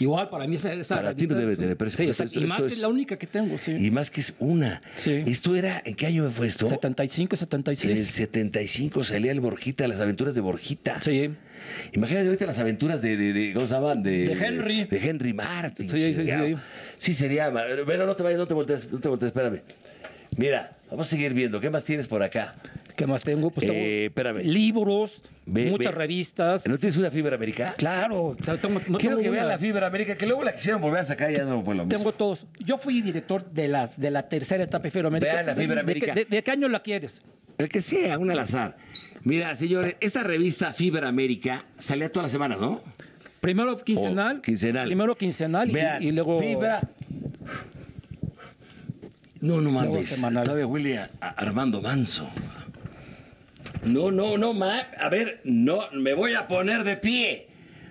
Igual para mí esa, esa Para ti no debe tener precio, Sí, esto- y más esto que es- la única que tengo, sí. Y más que es una. Sí. Esto era, ¿en qué año fue esto? 75, En el 76. 75 salía el Borjita, las aventuras de Borjita. Sí. Imagínate ahorita las aventuras de, de, de- ¿cómo se llaman? De, De Henry. De, Henry Martin. Sí, sí, sí, sí. Sí, sería. Bueno, no te vayas, no te voltees, no te voltees, espérame. Mira, vamos a seguir viendo. ¿Qué más tienes por acá? ¿Qué más tengo? Pues tengo Eh, espérame. libros, Ve- muchas ve. revistas. ¿No tienes una fibra americana? Claro, tengo, Quiero que vean la fibra América, que luego la quisieron volver a sacar y ya no fue lo mismo. Tengo todos. Yo fui director de, las, de la tercera etapa de Fibra América. Vean la Fibra ¿De- América. ¿De, de, de qué año la quieres? El que sea, un al azar. Mira, señores, esta revista Fibra América salía todas las semanas, ¿no? Primero quincenal. Oh, quincenal. Primero quincenal y- Vean, y, luego. Fibra. No, no mames. Todavía huele a Armando Manso. No, no, no, ma. A ver, no, me voy a poner de pie.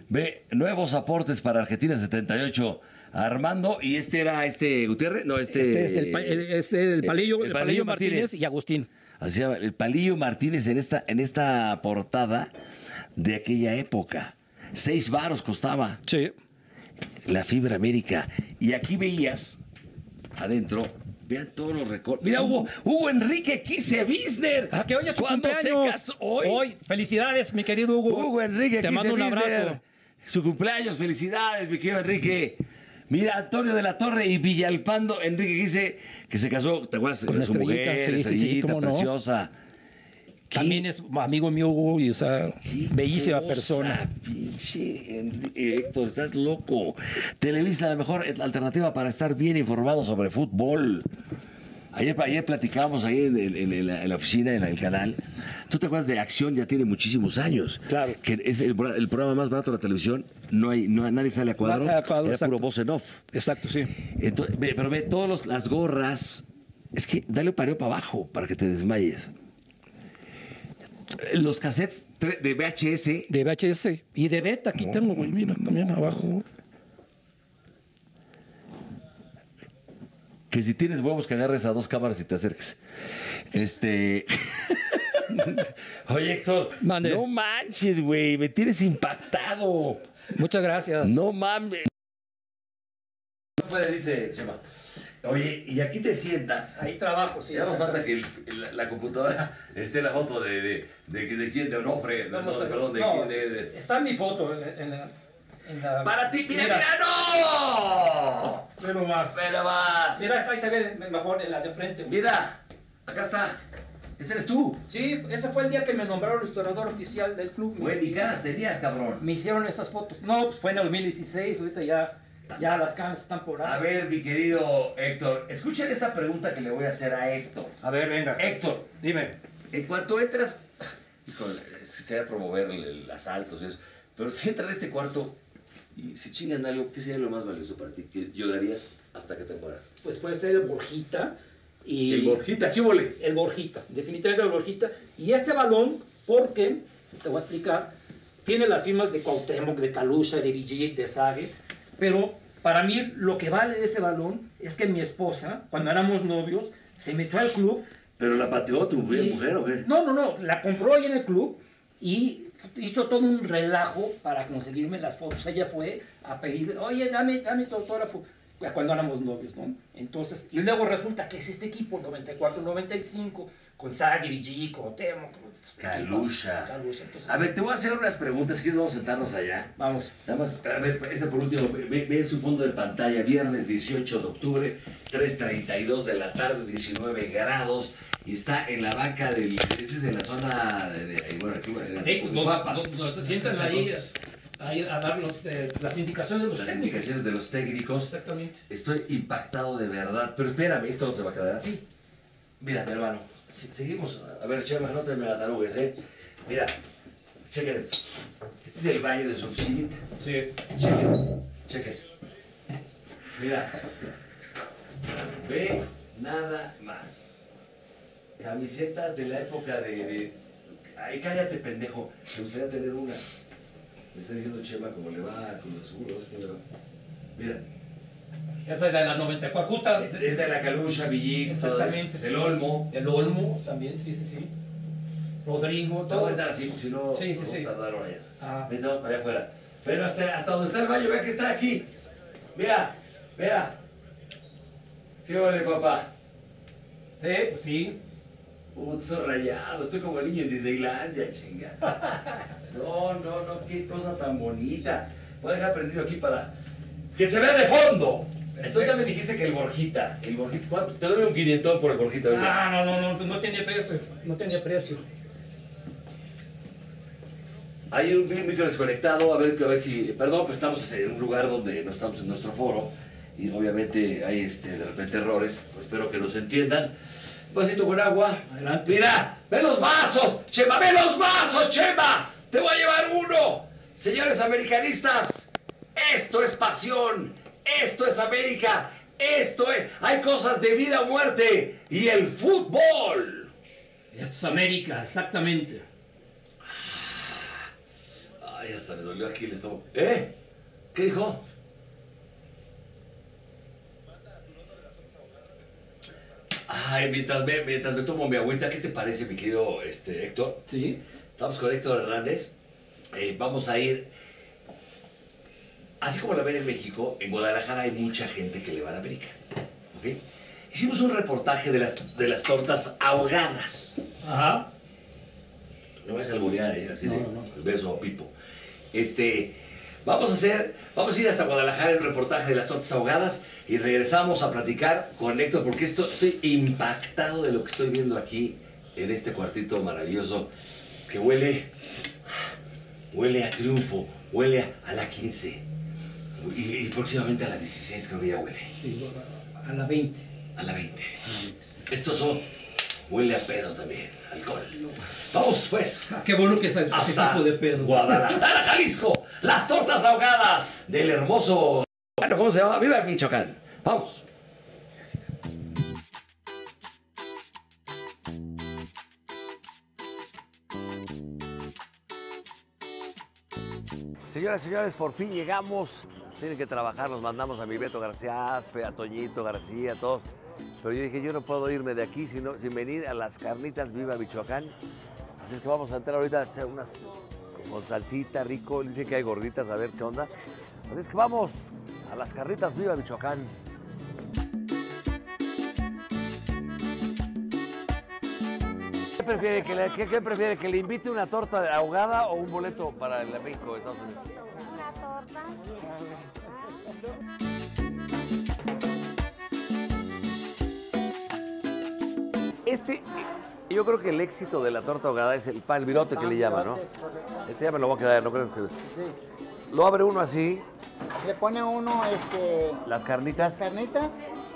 Ve, nuevos aportes para Argentina 78. Armando, y este era este Gutiérrez, no, este. Este es el, pa- el- este, el Palillo, el el Palillo Palillo Martínez. Martínez. y Agustín. Así el Palillo Martínez en esta, en esta portada de aquella época. Seis varos costaba Sí. la fibra América. Y aquí veías adentro, vean todos los recortes. Mira, Hugo, Hugo Enrique Quise Bisner. Ah, que hoy es su ¿Cuándo cumpleaños. se casó? Hoy. Felicidades, mi querido Hugo. Hugo Enrique Te mando un Bisner. abrazo. Su cumpleaños, felicidades, mi querido Enrique. Mira, Antonio de la Torre y Villalpando, Enrique Quise, que se casó, ¿te acuerdas? Con Con su mujer, sí, sí, sí, Estrellita, cómo no. Qué También es amigo mío, Hugo, y o sea, bellísima cosa, persona. Pinche Héctor, estás loco. Televisa, la mejor alternativa para estar bien informado sobre fútbol. Ayer, ayer platicábamos ahí en, en- en la, en la oficina, en el canal. ¿Tú te acuerdas de Acción? Ya tiene muchísimos años. Claro. Que es el, el programa más barato de la televisión. No hay, no, nadie sale a cuadro. sale a cuadro, Era puro voz en off. Exacto, sí. Entonces, pero ve, todas las gorras. Es que dale un pareo para abajo para que te desmayes. Los cassettes de VHS. De VHS. Y de beta, aquí tengo, güey, mira, también abajo. Que si tienes huevos que agarres a dos cámaras y te acerques. Este. *laughs* Oye, Héctor. Mande. No manches, güey. Me tienes impactado. Muchas gracias. No mames. No puede, dice Chema. Oye, y aquí te sientas. Ahí trabajo, sí. Ya nos falta que el- la, la computadora *laughs* esté la foto de, de, de, de quién, de Onofre, de, no, perdón, de no, quién, de, Está mi foto en, en la, en la- Para ti, mira, mira, no. Pero más. Mira más. Mira, ahí se ve mejor en la de frente. güey. Mira, acá está. Ese eres tú. Sí, ese fue el día que me nombraron historiador oficial del club. Güey, ni caras tenías, cabrón. Me hicieron estas fotos. No, pues fue en el 2016, ahorita ya, ya las canas están por A ahí. ver, mi querido Héctor, escuchen esta pregunta que le voy a hacer a Héctor. A ver, venga. Héctor, Dime. en cuanto entras, *laughs* híjole, es que sería promover el, el asalto, y eso, pero si entran a este cuarto y se chingan algo, ¿qué sería lo más valioso para ti? Que llorarías hasta que te mueras. Pues puede ser el Borjita. Y El Borjita, ¿qué huele? el Borjita, definitivamente el Borjita. Y este balón, porque, te voy a explicar, tiene las firmas de Cuauhtémoc, de Calusha, de Villit, de Sage, pero para mí lo que vale de ese balón es que mi esposa, cuando éramos novios, se metió al club. ¿Pero la pateó tu y- mujer o qué? No, no, no, la compró ahí en el club y hizo todo un relajo para conseguirme las fotos. Ella fue a pedir, oye, dame, dame tu autógrafo cuando éramos novios, ¿no? Entonces, y luego resulta que es este equipo, 94-95, con Sagi, Villi, Cuauhtémoc, Calusha. Calusha, entonces, A ver, te voy a hacer unas preguntas, si quieres vamos a sentarnos allá. vamos. Nada más, a ver, este por último, ve, ve en su fondo de pantalla, viernes 18 de octubre, 3.32 de la tarde, 19 grados, y está en la banca del, ese es en la zona de, de- bueno, aquí, en Guapa. se sientan ahí, ahí a dar los, eh, las indicaciones de los las técnicos. indicaciones de los técnicos. Exactamente. Estoy impactado de verdad, pero espérame, esto no se va a quedar así. Mira, mi hermano, se- seguimos. A ver, Chema, no te me atarugues, ¿eh? Mira, chequen esto. Este es el baño de su oficinita. Sí. Chequen, chequen. Mira. Ve nada más. Camisetas de la época de. de- Ay, cállate, pendejo. Me gustaría tener una. Me está diciendo Chema cómo le va con los seguros. ¿Cómo le va? Mira. Esa es de la 94, justo Es de la todo eso, Exactamente. del Olmo. El Olmo también, sí, sí, sí. Rodrigo, a todo. así, porque si no, Sí, sí, sí. tardar horas. Ah. Vente, vamos para allá afuera. Pero hasta, hasta donde está el baño, vea que está aquí. Mira, mira. ¿Qué vale, papá? Sí, pues sí. Estoy rayado, estoy como niño en Disneylandia, chinga. *laughs* No, no, no, qué cosa tan bonita. Voy a dejar prendido aquí para que se vea de fondo. Entonces ya me dijiste que el Borjita, el Borjita, ¿cuánto? Te doy un quinientón por el Borjita. ¿verdad? Ah, no, no, no, no tenía precio. No tenía precio. Hay un micro desconectado, a ver, a ver si, perdón, pues estamos en un lugar donde no estamos en nuestro foro y obviamente hay este, de repente errores, pues espero que nos entiendan. Un vasito con agua, adelante. Mira, ve los vasos, Chema, ve los vasos, Chema, te voy a llevar uno. Señores americanistas, esto es pasión, esto es América, esto es, hay cosas de vida o muerte y el fútbol. Esto es América, exactamente. Ay, hasta me dolió aquí el estómago. ¿Eh? ¿Qué dijo? Ay, mientras me, mientras me tomo mi agüita, ¿qué te parece, mi querido este, Héctor? Sí. Estamos con Héctor Hernández. Eh, vamos a ir así como la ven en México, en Guadalajara hay mucha gente que le va a la América. ¿ok? Hicimos un reportaje de las, de las tortas ahogadas. Ajá. No vas a alburear, ¿eh? Así No, de no, no. beso a Pipo. Este, vamos a hacer, vamos a ir hasta Guadalajara el reportaje de las tortas ahogadas y regresamos a platicar con Héctor porque esto, estoy impactado de lo que estoy viendo aquí en este cuartito maravilloso que huele, huele a triunfo, huele a, a la 15 y, y próximamente a la 16 creo que ya huele, Sí, a la 20. a la 20. Esto son, huele a pedo también, alcohol. Vamos pues. Ah, qué bueno que es ese hasta tipo de pedo. Guadalajara, Jalisco, las tortas ahogadas del hermoso. Bueno, ¿cómo se llama? Viva Michoacán. Vamos. Señoras y señores, por fin llegamos. Tienen que trabajar, nos mandamos a mi Beto García, Aspe, a Toñito García, a todos. Pero yo dije, yo no puedo irme de aquí sino, sin venir a las carnitas Viva Michoacán. Así es que vamos a entrar ahorita a echar unas con salsita rico. Dice que hay gorditas, a ver qué onda. Así es que vamos a las carnitas Viva Michoacán. ¿Qué prefiere que le, qué- qué prefiere, que le invite una torta de ahogada o un boleto para el México, Estados Unidos? Una torta. Este, yo creo que el éxito de la torta ahogada es el pan virote que le llaman, ¿no? Este ya me lo voy a quedar, ¿no crees que...? Sí. Lo abre uno así, Le pone uno este, las carnitas, carnitas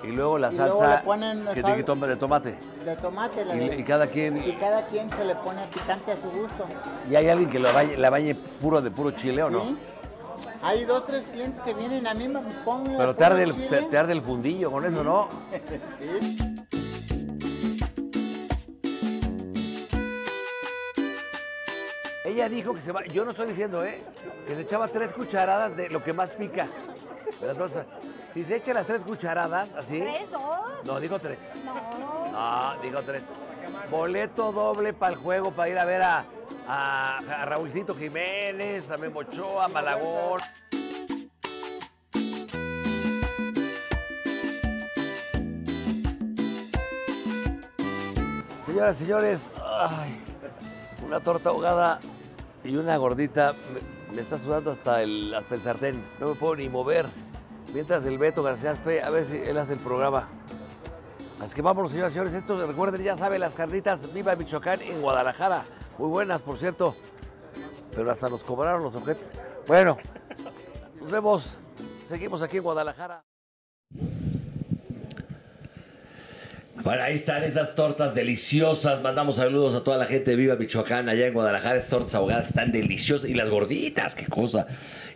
y luego la Y luego salsa le ponen que sal- tiene de tomate. de tomate. la Y, de- y cada quien... y cada quien se le pone picante a su gusto. ¿Y hay alguien que lo bañe, la bañe puro de puro chile o no? ¿sí? Hay dos, tres clientes que vienen a mí, me ponen Pero te arde, el, te, te arde el fundillo con eso, ¿no? *laughs* Sí. Ella dijo que se va, yo no estoy diciendo, ¿eh? Que se echaba tres cucharadas de lo que más pica. salsa. Si se echa las tres cucharadas, así. ¿Tres, dos? No, digo tres. No. No, digo tres. Boleto doble para el juego, para ir a ver a, a, a Raúlcito Jiménez, a Memo Ochoa, a Malagón. Señoras y señores, ay, una torta ahogada y una gordita me, está sudando hasta el, hasta el sartén. No me puedo ni mover. Mientras el Beto García Aspe, a ver si él hace el programa. Así que vámonos, señoras y señores. Esto, recuerden, ya saben, las carnitas Viva Michoacán en Guadalajara. Muy buenas, por cierto. Pero hasta nos cobraron los objetos. Bueno, nos vemos. Seguimos aquí en Guadalajara. Bueno, ahí están esas tortas deliciosas. Mandamos saludos a toda la gente de Viva Michoacán, allá en Guadalajara. Esas tortas ahogadas están deliciosas. Y las gorditas, qué cosa.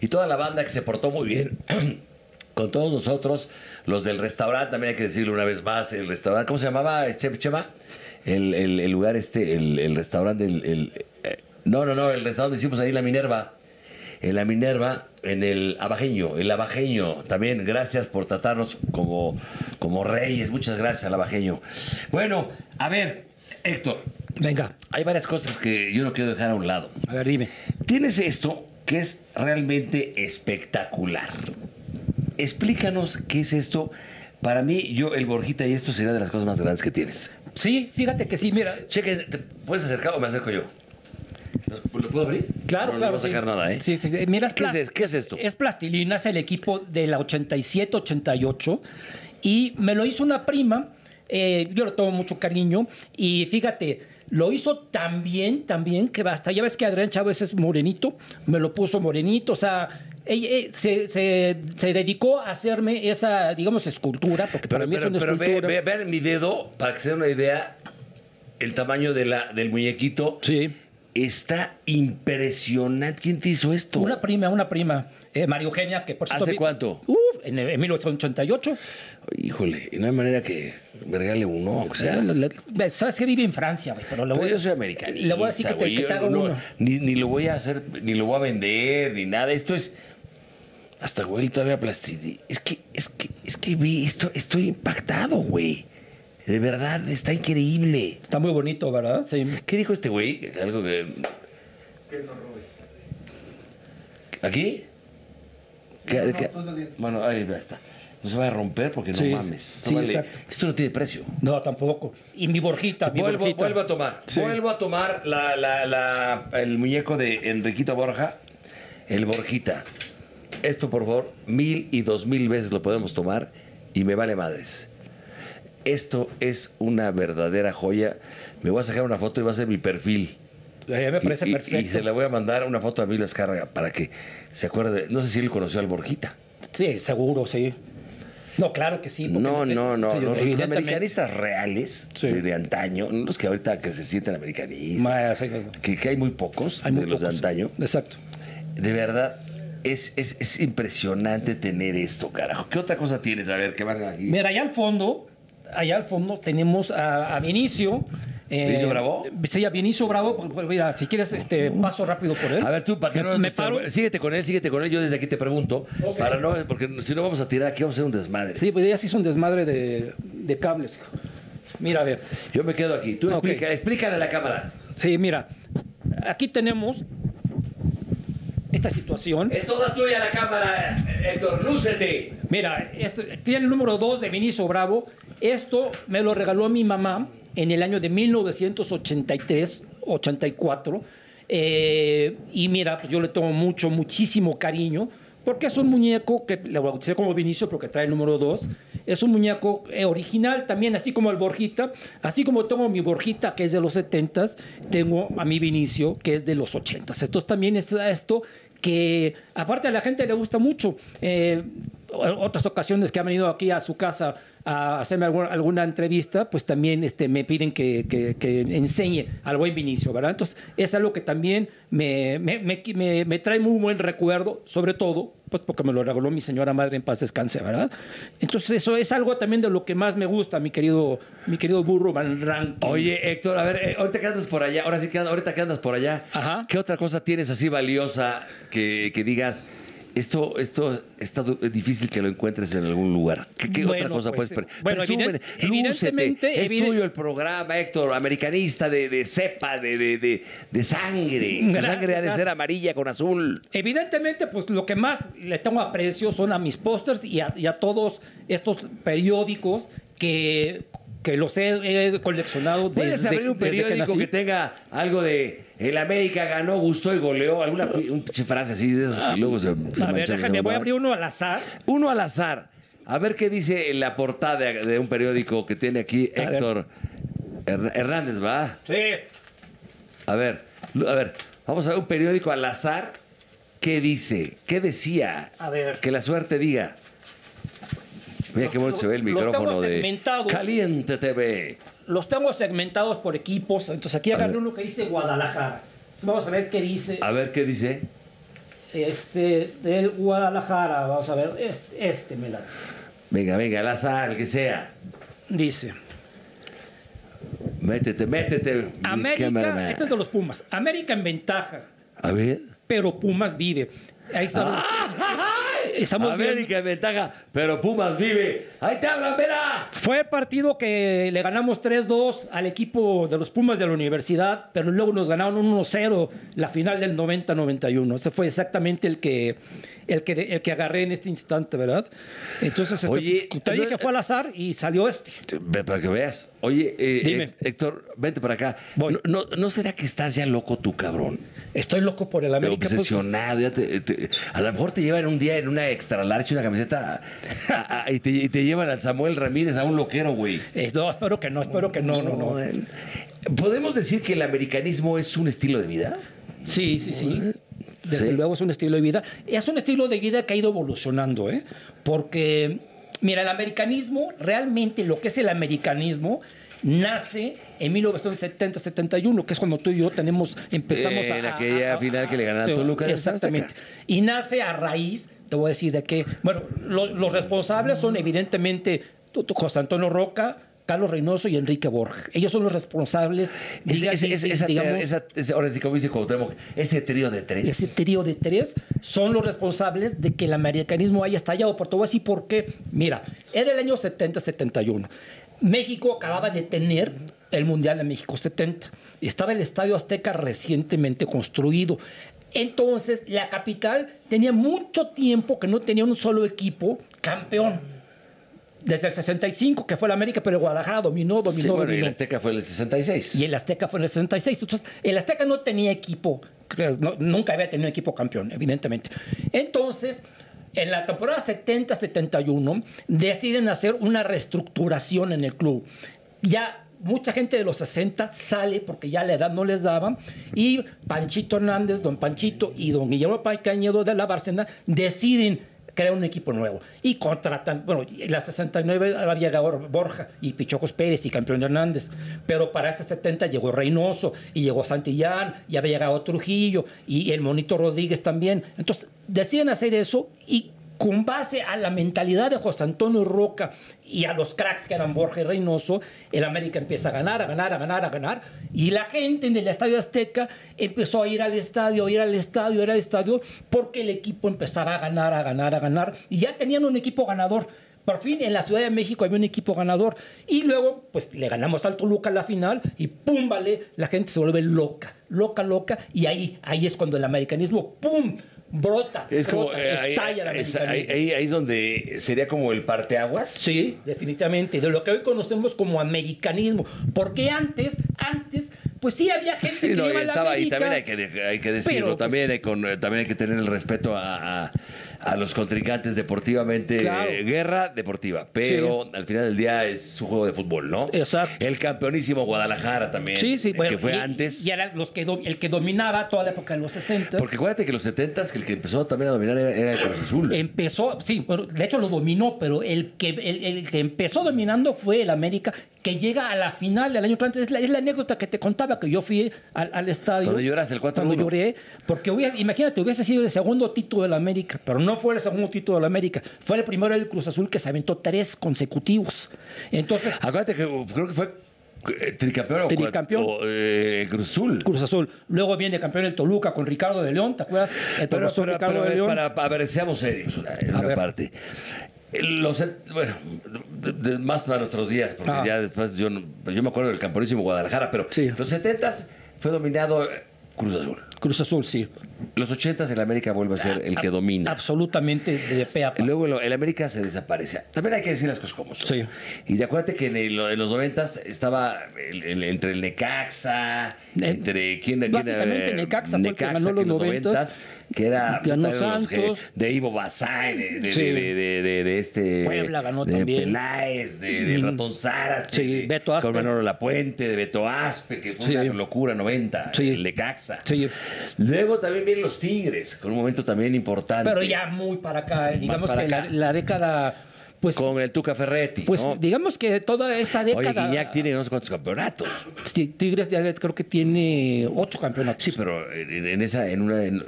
Y toda la banda que se portó muy bien. *clears throat* Con todos nosotros, los del restaurante, también hay que decirlo una vez más, el restaurante, ¿cómo se llamaba, Che- Chema? El, lugar este, el, restaurante, el, eh, no, no, no, el restaurante hicimos ahí la Minerva, en la Minerva, en el Abajeño, el Abajeño, también gracias por tratarnos como, como reyes, muchas gracias al Abajeño. Bueno, a ver, Héctor, Venga, hay varias cosas que yo no quiero dejar a un lado. a ver, dime. Tienes esto que es realmente espectacular. Explícanos qué es esto. Para mí, yo, el Borjita y esto sería de las cosas más grandes que tienes. Sí, fíjate que sí, mira. Cheque, ¿te puedes acercar o me acerco yo? ¿Lo, lo puedo abrir? Claro, no, claro. No a sacar sí. nada, ¿eh? Sí, sí, sí. Mira, ¿Qué es, qué es esto? Es plastilina, es el equipo de la 87-88. Y me lo hizo una prima. eh, yo le tomo mucho cariño. Y fíjate, lo hizo tan bien, tan bien, que hasta ya ves que Adrián Chávez es morenito. Me lo puso morenito. O sea, se, se- se dedicó a hacerme esa, digamos, escultura. Porque para Pero, mí pero, es una pero ve- escultura. ve- vean mi dedo, para que se den una idea, el tamaño de la, del muñequito. Sí. Está impresionante. ¿Quién te hizo esto? Una prima, una prima. Eh, María Eugenia, que por cierto. ¿Hace vi- cuánto? Uf, en, en 1988. Híjole, no hay manera que me regale uno, aunque sea. Le- le- Sabes que vive en Francia, güey, pero le Pero voy, yo soy americanista. Le voy a decir que te, que te haga no- uno. Ni, ni lo voy a hacer, ni lo voy a vender, ni nada. Esto es. Hasta güey, todavía plastilina. Es que, es que, es que vi, esto, estoy impactado, güey. De verdad, está increíble. Está muy bonito, ¿verdad? Sí. ¿Qué dijo este güey? Algo que. ¿Aquí? ¿Qué- qué? Bueno, ahí está. No se va a romper porque no Sí, mames. No sí, vale. exacto. Esto no tiene precio. No, tampoco. Y mi Borjita, mi Vuelvo, Borjita. vuelvo a tomar. Sí. Vuelvo a tomar la, la- la- el muñeco de Enriquito Borja, el Borjita. Esto, por favor, mil y dos mil veces lo podemos tomar y me vale madres. Esto es una verdadera joya. Me voy a sacar una foto y va a ser mi perfil. Eh, me parece y, y- perfecto. y se la voy a mandar una foto a Emilio Escárraga para que se acuerde. No sé si él conoció al Borjita. Sí, seguro, sí. No, claro que sí. No, no, no. sí, los, americanistas reales Sí. de, de antaño, los que ahorita que se sienten americanistas, sí, que, que hay muy pocos hay muy de los pocos. de antaño. Exacto. De verdad, es, es, es impresionante tener esto, carajo. ¿Qué otra cosa tienes? A ver, que van aquí. Mira, allá al fondo, allá al fondo tenemos a, a Vinicio. eh, ¿Vinicio Bravo? Sí, a Vinicio Bravo. Pues, pues, Mira, si quieres, este, paso rápido por él. A ver, tú, para que Me- no me paro. Síguete con él, síguete con él. Yo desde aquí te pregunto. Ok. Para no, porque si no vamos a tirar aquí, vamos a hacer un desmadre. Sí, pues ya se hizo un desmadre de, de cables. hijo. Mira, a ver. Yo me quedo aquí. Tú Ok. explica, explícale a la cámara. Sí, mira. Aquí tenemos esta situación. Es toda tuya la cámara, Héctor. Lúcete. Mira, esto, tiene el número 2 de Vinicio Bravo. Esto me lo regaló mi mamá en el año de 1983, 84. Eh, y mira, pues yo le tengo mucho, muchísimo cariño. Porque es un muñeco que le bauticé como Vinicio porque trae el número 2. Es un muñeco eh, original también, así como el Borjita. Así como tengo mi Borjita, que es de los 70s, tengo a mi Vinicio, que es de los 80s. Esto también es esto que, aparte a la gente le gusta mucho. Eh, otras ocasiones que han venido aquí a su casa a hacerme alguna, alguna entrevista, pues también este, me piden que, que- que enseñe al buen Vinicio, ¿verdad? Entonces, es algo que también me, me, me- trae muy buen recuerdo, sobre todo, pues porque me lo regaló mi señora madre en paz descanse, ¿verdad? Entonces, eso es algo también de lo que más me gusta, mi querido, mi querido burro Van Rankin. Oye, Héctor, a ver, eh, ahorita que andas por allá, ahora sí que andas- ahorita que andas por allá, Ajá. ¿qué otra cosa tienes así valiosa que, que digas, esto, esto está difícil que lo encuentres en algún lugar? ¿Qué, qué Bueno, otra cosa pues, puedes pre- bueno, evidentemente, Es tuyo el programa, Héctor, americanista de, de cepa, de, de, de, de sangre. Gracias, sangre ha de ser amarilla con azul. Evidentemente, pues lo que más le tengo aprecio son a mis pósters y a, y a todos estos periódicos que, que los he, he coleccionado desde, ¿Puedes abrir un periódico que, tenga algo de El América ganó, gustó y goleó? ¿Alguna un pinche frase así de esas que luego se, se A ver, déjame, voy a abrir uno al azar. Uno al azar. A ver qué dice en la portada de, de un periódico que tiene aquí A. Héctor Her- Hernández, ¿va? Sí. A ver, a ver, vamos a ver un periódico al azar. ¿Qué dice? ¿Qué decía? A ver. Que la suerte diga. Mira qué bonito se ve el micrófono de. Caliente TV. Los tengo segmentados por equipos. Entonces aquí agarré uno que dice Guadalajara. Entonces vamos a ver qué dice A ver qué dice. este del Guadalajara. Vamos a ver. Este, este me la Venga, venga, al azar, el que sea. dice. Métete, métete. América, este es de los Pumas. América en ventaja, A ver. pero Pumas vive. Ahí está. Estamos América en ventaja, pero Pumas vive. Ahí te hablan, verá. Fue el partido que le ganamos 3-2 al equipo de los Pumas de la universidad, pero luego nos ganaron 1-0 la final del 90-91. Ese fue exactamente el que, el, que, el que agarré en este instante, ¿verdad? Entonces, este, Oye, pues, te dije no- que fue al azar y salió este. Para que veas. Oye, eh, Dime. eh, Héctor, vente para acá. Voy. ¿No, no, no será que estás ya loco tú, cabrón? Estoy loco por el América. pues, Obsesionado. ya te- te- a lo mejor te llevan un día en una extra large, una camiseta, a- a- y, te, y te llevan al Samuel Ramírez, a un loquero, güey. eh, no, espero que no, espero que no, no, no. ¿Podemos decir que el americanismo es un estilo de vida? Sí, sí, sí. Desde Sí. luego es un estilo de vida. Es un estilo de vida que ha ido evolucionando, ¿eh? Porque, mira, el americanismo, realmente lo que es el americanismo, nace en 1970-71, que es cuando tú y yo tenemos, empezamos En a... aquella a- a- final que le ganaron a Toluca en Exactamente. Y nace a raíz, te voy a decir de qué. Bueno, lo- los responsables son evidentemente José Antonio Roca, Carlos Reynoso y Enrique Borja. Ellos son los responsables, diga- ese- ese- esa, digamos, esa- ese- ahora sí, como dice Cuauhtémoc, ese trío de tres. ese trío de tres son los responsables de que el americanismo haya estallado. Pero te voy a decir por qué. Mira, era el año 70-71. México acababa de tener el Mundial de México 70. Estaba el Estadio Azteca recientemente construido. Entonces, la capital tenía mucho tiempo que no tenía un solo equipo campeón. Desde el 65, que fue la América, pero el Guadalajara dominó, dominó, Sí, bueno, y dominó. el Azteca fue en el 66. Y el Azteca fue en el 66. Entonces, el Azteca no tenía equipo, no- nunca había tenido equipo campeón, evidentemente. Entonces, en la temporada 70-71, deciden hacer una reestructuración en el club. Ya mucha gente de los 60 sale porque ya la edad no les daba. Y Panchito Hernández, don Panchito y don Guillermo Cañedo de la Bárcena deciden crear un equipo nuevo. Y contratan, bueno, en la 69 había llegado Borja y Pichocos Pérez y Campeón Hernández. Pero para este 70 llegó Reynoso y llegó Santillán y había llegado Trujillo y el Monito Rodríguez también. Entonces deciden hacer eso y con base a la mentalidad de José Antonio Roca y a los cracks que eran Borja y Reynoso, el América empieza a ganar, a ganar, a ganar, a ganar. Y la gente en el Estadio Azteca empezó a ir al estadio, ir al estadio, a ir al estadio, porque el equipo empezaba a ganar, a ganar, a ganar. Y ya tenían un equipo ganador. Por fin en la Ciudad de México había un equipo ganador. Y luego, pues le ganamos al Toluca la final y pum, vale, la gente se vuelve loca, loca, loca. Y ahí, ahí es cuando el americanismo, pum, brota, Es como. brota, eh, ahí, estalla el es- ahí, ahí- ahí es donde sería como el parteaguas. Sí, definitivamente. De lo que hoy conocemos como americanismo. Porque antes, antes, pues sí había gente Sí, que no, iba a la estaba, y América. también hay que, hay que decirlo, Pero, pues, también, hay con- eh, también hay que tener el respeto a, a- a los contrincantes deportivamente. Claro. eh, guerra deportiva, pero al final del día es su juego de fútbol, ¿no? Exacto. El campeonísimo Guadalajara también. Sí, sí, bueno, que fue y- antes. Y era los que do- el que dominaba toda la época de los 60. Porque acuérdate que los 70 que el que empezó también a dominar era, era el Cruz Azul. Empezó, sí, bueno, de hecho lo dominó, pero el que, el, el que empezó dominando fue el América, que llega a la final del año antes. Es la, es la anécdota que te contaba que yo fui al, al estadio. Donde lloraste el 4-1. Cuando lloré, porque hubiera- imagínate, hubiese sido el segundo título del América, pero no fue el segundo título del América, fue el primero del Cruz Azul que se aventó tres consecutivos. Entonces, Acuérdate que creo que fue eh, tricampeón, o- Tricampeón. o eh, Cruz Azul. Cruz Azul. Luego viene campeón el Toluca con Ricardo de León, ¿te acuerdas? El Pero, profesor pero- Ricardo pero, de ver, León. para, a ver, seamos serios una, en A una ver. parte. Los, bueno, de- de- más para nuestros días, porque Ah. ya después yo, no- yo me acuerdo del campeonísimo Guadalajara, pero Sí. los 70 fue dominado eh, Cruz Azul. Cruz Azul, sí. Los 80 el América vuelve a ser el que domina. Absolutamente de pe a pa. Luego el, América se desaparece. También hay que decir las cosas como son. Sí. Y de acuérdate que en, el- en los 90 estaba el- el- entre el Necaxa, entre quién, quién Básicamente eh, Necaxa fue el que ganó los en 90s. que era los que- Santos. de Ivo Basay, de, de, Sí. de, de- de- de este Puebla ganó de también. Peláez, de, de. Ratón Zárate, Sí, de- Beto Aspe. con Manolo Lapuente, de Beto Aspe, que fue Sí. una locura 90, Sí. el Necaxa. Sí. Luego también vienen los Tigres, con un momento también importante. Pero ya muy para acá, eh, digamos para que acá. La, la década, pues, con el Tuca Ferretti, pues ¿no? digamos que toda esta Oye, década. Guiñac tiene no sé cuántos campeonatos. Tigres ya creo que tiene ocho campeonatos. Sí, pero en, esa, en una, en-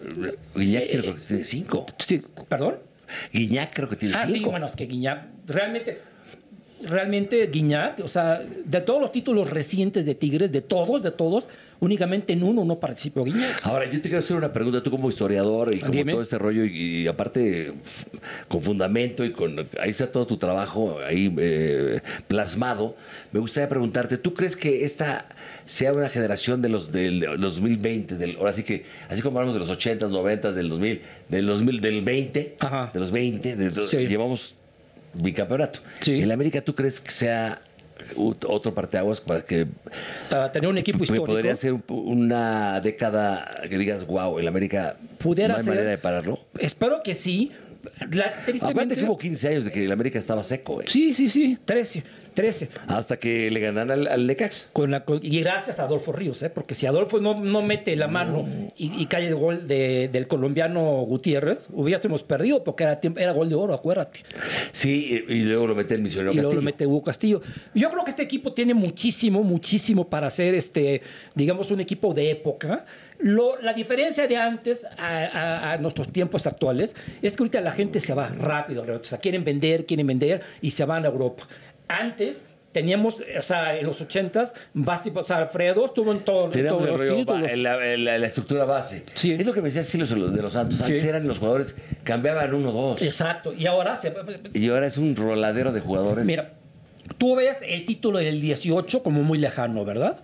Guiñac creo que tiene cinco. Sí, ¿Perdón? Guiñac creo que tiene Ah, cinco. sí, bueno, es que Guiñac, realmente, realmente Guiñac, o sea, de todos los títulos recientes de Tigres, de todos, de todos, únicamente en uno no participó Guiñac. Ahora, yo te quiero hacer una pregunta, tú como historiador y como Dime. todo este rollo, y, y aparte con fundamento y con. Ahí está todo tu trabajo ahí eh, plasmado. Me gustaría preguntarte, ¿tú crees que esta sea una generación de los del 2020, del, ahora sí que, así como hablamos de los 80s, 90s, del 2000, del 2000, del 20, Ajá. de los 20, de- Sí. llevamos bicampeonato. Sí. ¿En América tú crees que sea otro parteaguas para que Para tener un equipo histórico. podría ser un- una década que digas, wow, el América Pudiera no hay ser. manera de pararlo. Espero que sí. La, tristemente. que hubo 15 años de que el América estaba seco, eh. Sí, sí, sí, 13. 13. Hasta que le ganan al, al Necax. Con la, con- y gracias a Adolfo Ríos, ¿eh? porque si Adolfo no, no mete la mano y, y cae el gol de- del colombiano Gutiérrez, hubiésemos perdido porque era, era gol de oro, acuérdate. Sí, y, y luego lo mete el misionero y luego Castillo. lo mete Hugo Castillo. Yo creo que este equipo tiene muchísimo, muchísimo para ser, este, digamos, un equipo de época. Lo- la diferencia de antes a, a- a nuestros tiempos actuales es que ahorita la gente se va rápido, o sea, quieren vender, quieren vender y se van a Europa. Antes teníamos, o sea, en los ochentas, Basti, o sea, Alfredo estuvo en, todo, en Teníamos todos el los ba- la, la- la estructura base. Sí. Es lo que me decía Silos de los, de los Santos. Antes Sí. eran los jugadores, cambiaban uno dos. Exacto. Y ahora se, Y ahora es un roladero de jugadores. Mira, tú ves el título del 18 como muy lejano, ¿verdad?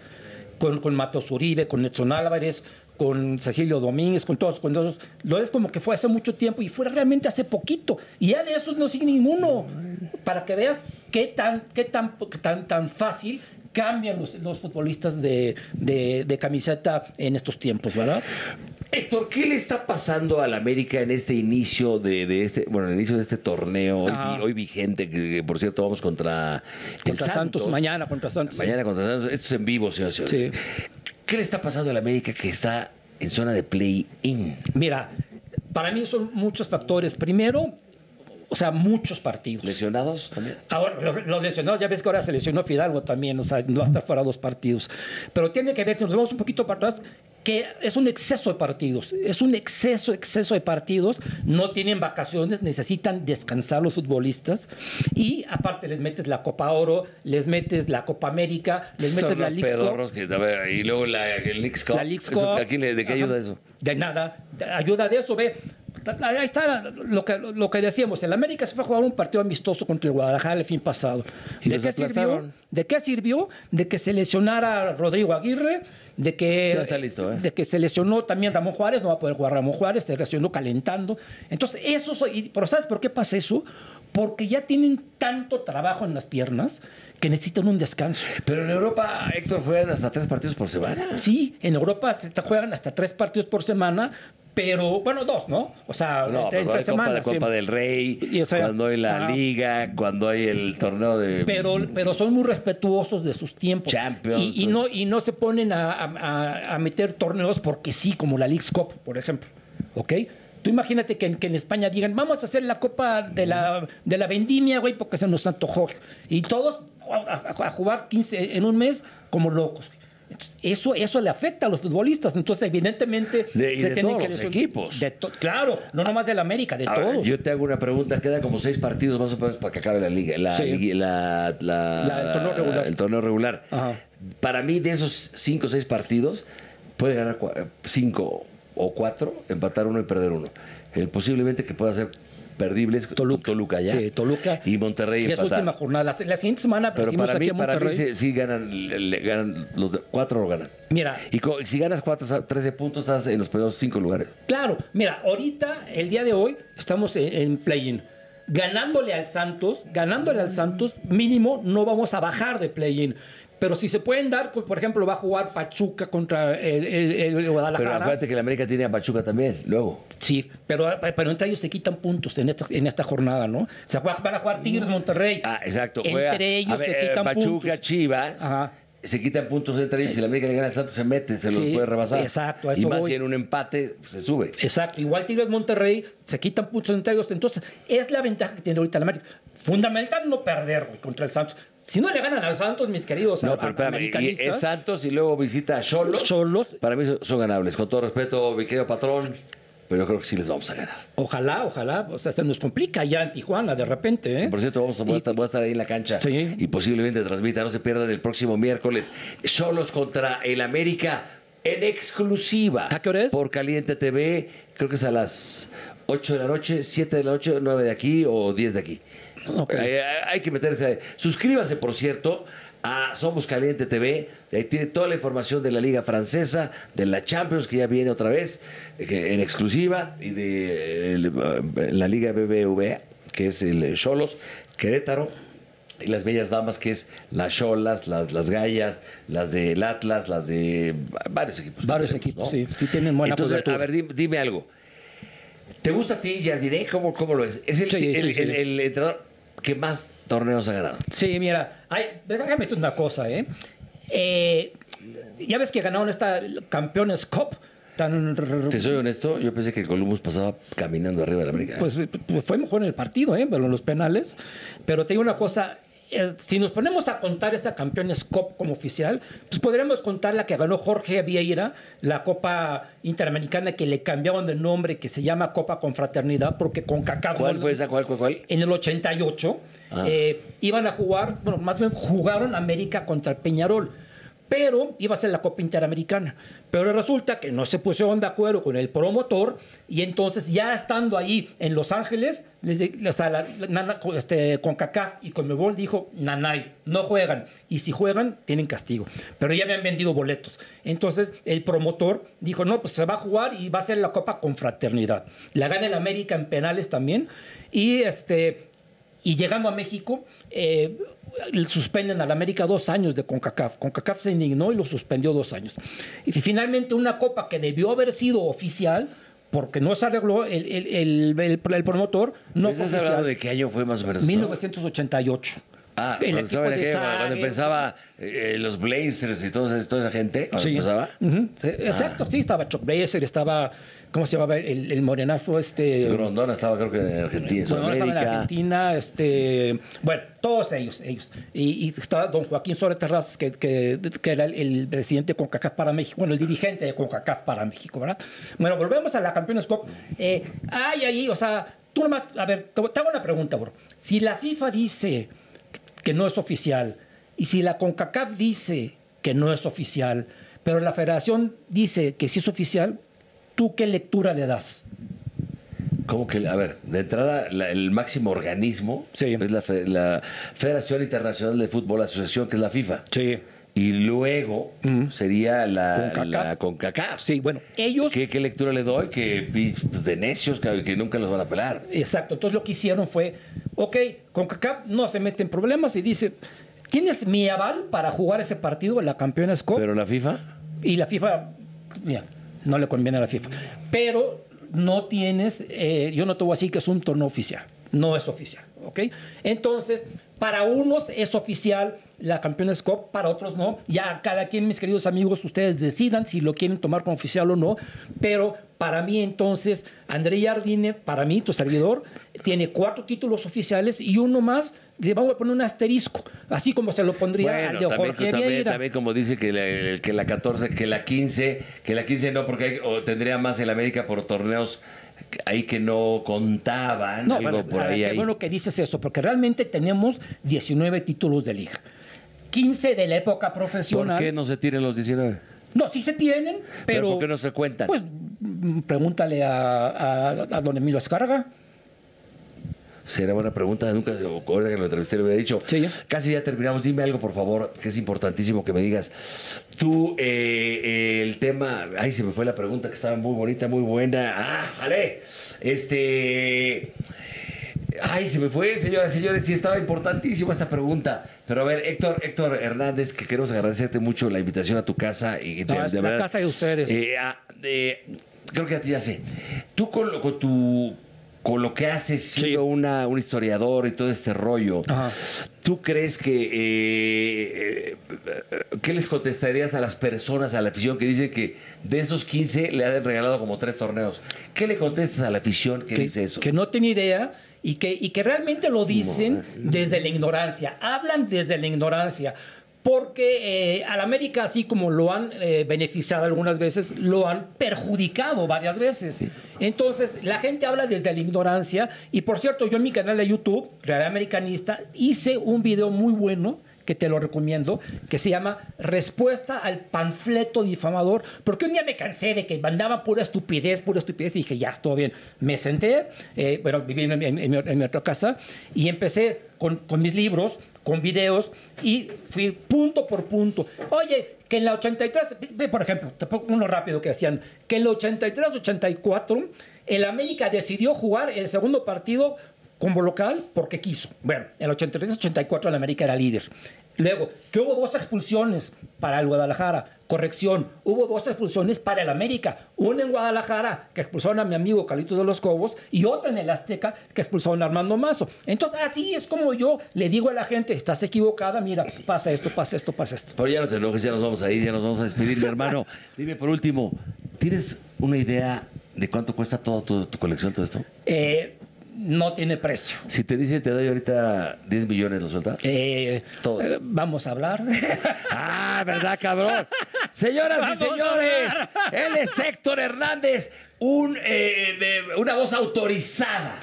Con, con Matos Uribe, con Edson Álvarez, con Cecilio Domínguez, con todos, con todos. Lo es como que fue hace mucho tiempo y fue realmente hace poquito. Y ya de esos no sigue ninguno. Para que veas qué tan, qué tan, tan, tan fácil cambian los, los futbolistas de, de, de camiseta en estos tiempos, ¿verdad? Héctor, ¿qué le está pasando al América en este inicio de, de este, bueno, el inicio de este torneo hoy, vigente, que, que, por cierto vamos contra el Contra Santos, mañana contra Santos. Mañana contra Santos. Esto es en vivo, señor. señor. Sí. ¿Qué le está pasando al América que está en zona de play-in? Mira, para mí son muchos factores. Primero, o sea, muchos partidos. ¿Lesionados también? Ahora, los, los lesionados, ya ves que ahora se lesionó Fidalgo también, o sea, no va a estar fuera dos partidos. Pero tiene que ver, si nos vamos un poquito para atrás, que es un exceso de partidos. Es un exceso, exceso de partidos. No tienen vacaciones, necesitan descansar los futbolistas. Y aparte les metes la Copa Oro, les metes la Copa América, les Son metes la los League que, ver, y luego la, el Leagues Cup. La Leagues Eso, Cup. ¿a quién le- ¿De qué Ajá. ayuda eso? De nada. Ayuda de eso, ve. Ahí está lo que, lo que decíamos. El América se fue a jugar un partido amistoso contra el Guadalajara el fin pasado. Y ¿De qué, sirvió? ¿De qué sirvió? De que se lesionara Rodrigo Aguirre, de que, Ya está listo, ¿eh? de que se lesionó también Ramón Juárez, no va a poder jugar Ramón Juárez, se lesionó calentando. Entonces, eso soy- Pero ¿sabes por qué pasa eso? Porque ya tienen tanto trabajo en las piernas que necesitan un descanso. Pero en Europa, Héctor, juegan hasta tres partidos por semana. Sí, en Europa se juegan hasta tres partidos por semana, pero bueno, dos, ¿no? O sea, No, entre, hay entre Copa, de. Copa del Rey, Y, o sea, cuando hay la. Liga, cuando hay el torneo de... Pero, pero son muy respetuosos de sus tiempos. Champions. Y, y no, y no se ponen a, a- a meter torneos porque sí, como la League's Cup, por ejemplo. ¿Ok? Tú imagínate que en, que en España digan, vamos a hacer la Copa de la, de la Vendimia, güey, porque se nos antojó. Y todos a, a- a jugar 15 en un mes como locos. Entonces, eso, eso le afecta a los futbolistas. Entonces, evidentemente, De- y de tienen todos que los equipos. de to- claro, no nomás del América, de A ver, todos. yo te hago una pregunta. Queda como seis partidos más o menos para que acabe la liga. La, Sí. la- la- La- el torneo regular. el torneo regular. Ajá. Para mí, de esos cinco o seis partidos, puede ganar cinco o cuatro, empatar uno y perder uno. El posiblemente que pueda ser perdibles Toluca. Toluca ya. Sí, Toluca. Y Monterrey Que es empatar. última jornada. La, la siguiente semana Pero para aquí mí, a para mí Monterrey. sí, sí ganan, le- le ganan los de- cuatro lo ganan. Mira, Y co- si ganas cuatro, o sea, 13 puntos, estás en los primeros cinco lugares. claro, mira, ahorita, el día de hoy, estamos en, en play-in. Ganándole al Santos, ganándole al Santos, mínimo no vamos a bajar de play-in. Pero si se pueden dar, como por ejemplo, va a jugar Pachuca contra el, el- el Pero Guadalajara. acuérdate que la América tiene a Pachuca también, luego. Sí, pero, pero entre ellos se quitan puntos en esta, en esta jornada, ¿no? Se juega- van a jugar Tigres Monterrey. Ah, exacto. Entre Juega- ellos a ver, se quitan Pachuca, puntos. Chivas. Ajá. Se quitan puntos entre ellos. Si la América le gana al Santos, se mete, se los Sí, puede rebasar. exacto, a Y eso más voy. si en un empate se sube. Exacto, igual Tigres Monterrey se quitan puntos entre ellos. Entonces, es la ventaja que tiene ahorita la América. Fundamental no perder güey, contra el Santos. Si no le ganan al Santos, mis queridos No, pero y americanistas, es Santos y luego visita a Cholos. Cholos. Para mí son, son ganables. Con todo respeto, mi querido patrón, pero yo creo que sí les vamos a ganar. ojalá, ojalá, o sea, se nos complica ya en Tijuana de repente. ¿eh? Por cierto, vamos a, voy, a Y- estar, voy a estar ahí en la cancha Sí. y posiblemente transmita. No se pierdan el próximo miércoles. Cholos contra el América en exclusiva. ¿A qué hora es? Por Caliente TV. Creo que es a las 8 de la noche, 7 de la noche, 9 de aquí o 10 de aquí. Ok. Hay, hay- hay que meterse. Suscríbase, por cierto, a Somos Caliente TV. Ahí tiene toda la información de la Liga Francesa, de la Champions, que ya viene otra vez, eh, en exclusiva, y de eh, la Liga BBVA, que es el Cholos, Querétaro. Y las bellas damas, que es las Cholas, las, las Gallas, las del Atlas, las de varios equipos. Varios tenemos, equipos, ¿no? sí, sí tienen buena Entonces, a ver, dime, dime algo. ¿Te gusta a ti Jardiné? ¿Cómo, ¿Cómo lo? Es el, Sí, sí, el- sí. el- el entrenador que más torneos ha ganado. Sí, mira, hay, déjame decir una cosa, ¿eh? Eh, Ya ves que ganaron esta Campeones Cup. Tan, Te soy honesto, yo pensé que el Columbus pasaba caminando arriba de la América. Pues, pues fue mejor en el partido, ¿eh? pero en los penales. Pero te digo una cosa, eh, si nos ponemos a contar esta Campeones Cup como oficial, pues podríamos contar la que ganó Jorge Vieira, la Copa Interamericana que le cambiaron de nombre, que se llama Copa Confraternidad, porque con Cacao ¿Cuál fue esa? ¿Cuál, cuál, cuál? en el 88 Ah. eh, iban a jugar, bueno, más bien jugaron América contra el Peñarol. Pero iba a ser la Copa Interamericana. Pero resulta que no se pusieron de acuerdo con el promotor y entonces ya estando ahí en Los Ángeles, les o sea, la- este, con Kaká y con Mebol dijo, Nanay, no juegan. Y si juegan, tienen castigo. Pero ya habían vendido boletos. Entonces el promotor dijo, no, pues se va a jugar y va a ser la Copa con fraternidad. La gana el América en penales también. Y este... Y llegando a México, eh, suspenden al América dos años de CONCACAF. CONCACAF se indignó y lo suspendió dos años. Y finalmente una copa que debió haber sido oficial, porque no se arregló el, el, el- el- promotor, no fue ¿Estás hablando oficial. de qué año fue más o menos? 1988. Ah, El cuando, estaba de aquella- cuando Zague. empezaba eh, los Blazers y toda esa, toda esa gente, cuando Sí. empezaba. Sí, Exacto, sí, estaba Chuck Blazer, estaba, ¿cómo se llamaba? El, el morenazo este... Grondona estaba creo que en Argentina, ahora estaba en. Argentina, este, bueno, todos ellos, ellos. Y, y estaba don Joaquín Suárez Terrazas, que, que, que era el, el presidente de CONCACAF para México, bueno, el dirigente de CONCACAF para México, ¿verdad? Bueno, volvemos a la Campeones Cup. Eh, ahí, o sea, tú nomás, a ver, te, te hago una pregunta, bro. Si la FIFA dice que no es oficial, y si la CONCACAF dice que no es oficial, pero la federación dice que sí es oficial, ¿tú qué lectura le das? ¿Cómo que? A ver, de entrada, la- el máximo organismo Sí. es la, fe- la Federación Internacional de Fútbol Asociación, que es la FIFA. Sí. Y luego sería la CONCACAF. Sí, bueno, ellos ¿Qué, qué lectura le doy? Que pues, de necios, que, que nunca los van a pelar. Exacto, entonces lo que hicieron fue, ok, CONCACAF no se mete en problemas y dice, ¿tienes mi aval para jugar ese partido en la Campeones Cup? Pero la FIFA, y la FIFA, mira, no le conviene a la FIFA. Pero no tienes, eh, yo no te voy a decir que es un torneo oficial, no es oficial, ¿ok? Entonces, para unos es oficial la Campeones Cup, para otros no. Ya cada quien, mis queridos amigos, ustedes decidan si lo quieren tomar como oficial o no. Pero para mí entonces, André Jardine, para mí, tu servidor, tiene cuatro títulos oficiales y uno más le vamos a poner un asterisco, así como se lo pondría al bueno, de también, Jorge también, Vieira. también como dice que la, que la 14, que la 15, que la 15 no, porque hay- o tendría más el América por torneos ahí que no contaban, No, algo bueno, por a ver, ahí. qué ahí. bueno que dices eso, porque realmente tenemos 19 títulos de liga. 15 de la época ¿Por profesional. qué no se tienen los 19? No, sí se tienen, pero. ¿Pero por qué no se cuentan? Pues mm, pregúntale a, a, a don Emilio Escarga. Será buena pregunta, nunca, ahorita que lo entrevisté le hubiera dicho. Sí. Casi ya terminamos, dime algo por favor, que es importantísimo que me digas. Tú, eh, eh, el tema, ay, se me fue la pregunta que estaba muy bonita, muy buena. Ah, vale. Este... Ay, se me fue, señoras y señores, sí estaba importantísima esta pregunta. Pero a ver, Héctor, Héctor Hernández, que queremos agradecerte mucho la invitación a tu casa. Y No, es la casa de ustedes. Eh, ah, eh, creo que a ti ya sé. Tú con, con tu con lo que haces, siendo una, un historiador y todo este rollo, Ajá. ¿tú crees que... eh, eh, ¿Qué les contestarías a las personas, a la afición que dice que de esos 15 le han regalado como tres torneos? ¿Qué le contestas a la afición que, que, dice eso? que no tiene idea y que, y que realmente lo dicen desde la ignorancia, hablan desde la ignorancia. Porque eh, al América, así como lo han eh, beneficiado algunas veces, lo han perjudicado varias veces. Entonces, la gente habla desde la ignorancia. Y por cierto, yo en mi canal de YouTube, Real Americanista, hice un video muy bueno que te lo recomiendo, que se llama Respuesta al panfleto difamador, porque un día me cansé de que mandaban pura estupidez, pura estupidez, y dije, ya, todo bien. Me senté, eh, bueno, viví en, en- mi otra casa, y empecé con, con mis libros, con videos, y fui punto por punto. Oye, que en la 83, ve, por ejemplo, te pongo uno rápido que decían, que en la 83-84, el América decidió jugar el segundo partido como local porque quiso. Bueno, en el 83-84 el América era líder. Luego, que hubo dos expulsiones para el Guadalajara. Corrección, hubo dos expulsiones para el América. Una en Guadalajara, que expulsaron a mi amigo Carlitos de los Cobos, y otra en el Azteca, que expulsaron a Armando Mazo. Entonces, así es como yo le digo a la gente, estás equivocada, mira, pasa esto, pasa esto, pasa esto. Pero ya no te enojes, ya nos vamos a ir, ya nos vamos a despedir, mi hermano. *laughs* Dime por último, ¿tienes una idea de cuánto cuesta toda tu, tu colección, todo esto? Eh, no tiene precio. Si te dicen te doy ahorita 10 millones, ¿lo sueltas? Eh, Todos. eh, vamos a hablar. *laughs* Ah, ¿verdad, cabrón? Señoras y Vamos señores, él es Héctor Hernández, un, eh, de- una voz autorizada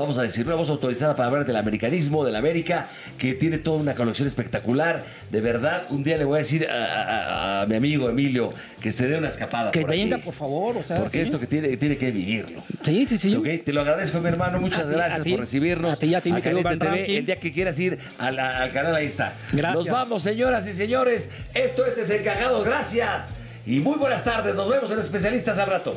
vamos a decir, una voz autorizada para hablar del americanismo, del América, que tiene toda una colección espectacular. De verdad, un día le voy a decir a, a- a mi amigo Emilio que se dé una escapada. Que por venga, aquí, por favor, o sea, Porque sí. esto que tiene, tiene que vivirlo. Sí, sí, sí. Ok, Te lo agradezco, mi hermano. Muchas A gracias ti, por recibirnos. a ti, a ti, mi querido TV. Ranking. El día que quieras ir al canal, ahí está. Gracias. Nos vamos, señoras y señores. Esto es Desencajados. Gracias. Y muy buenas tardes. Nos vemos en Especialistas al rato.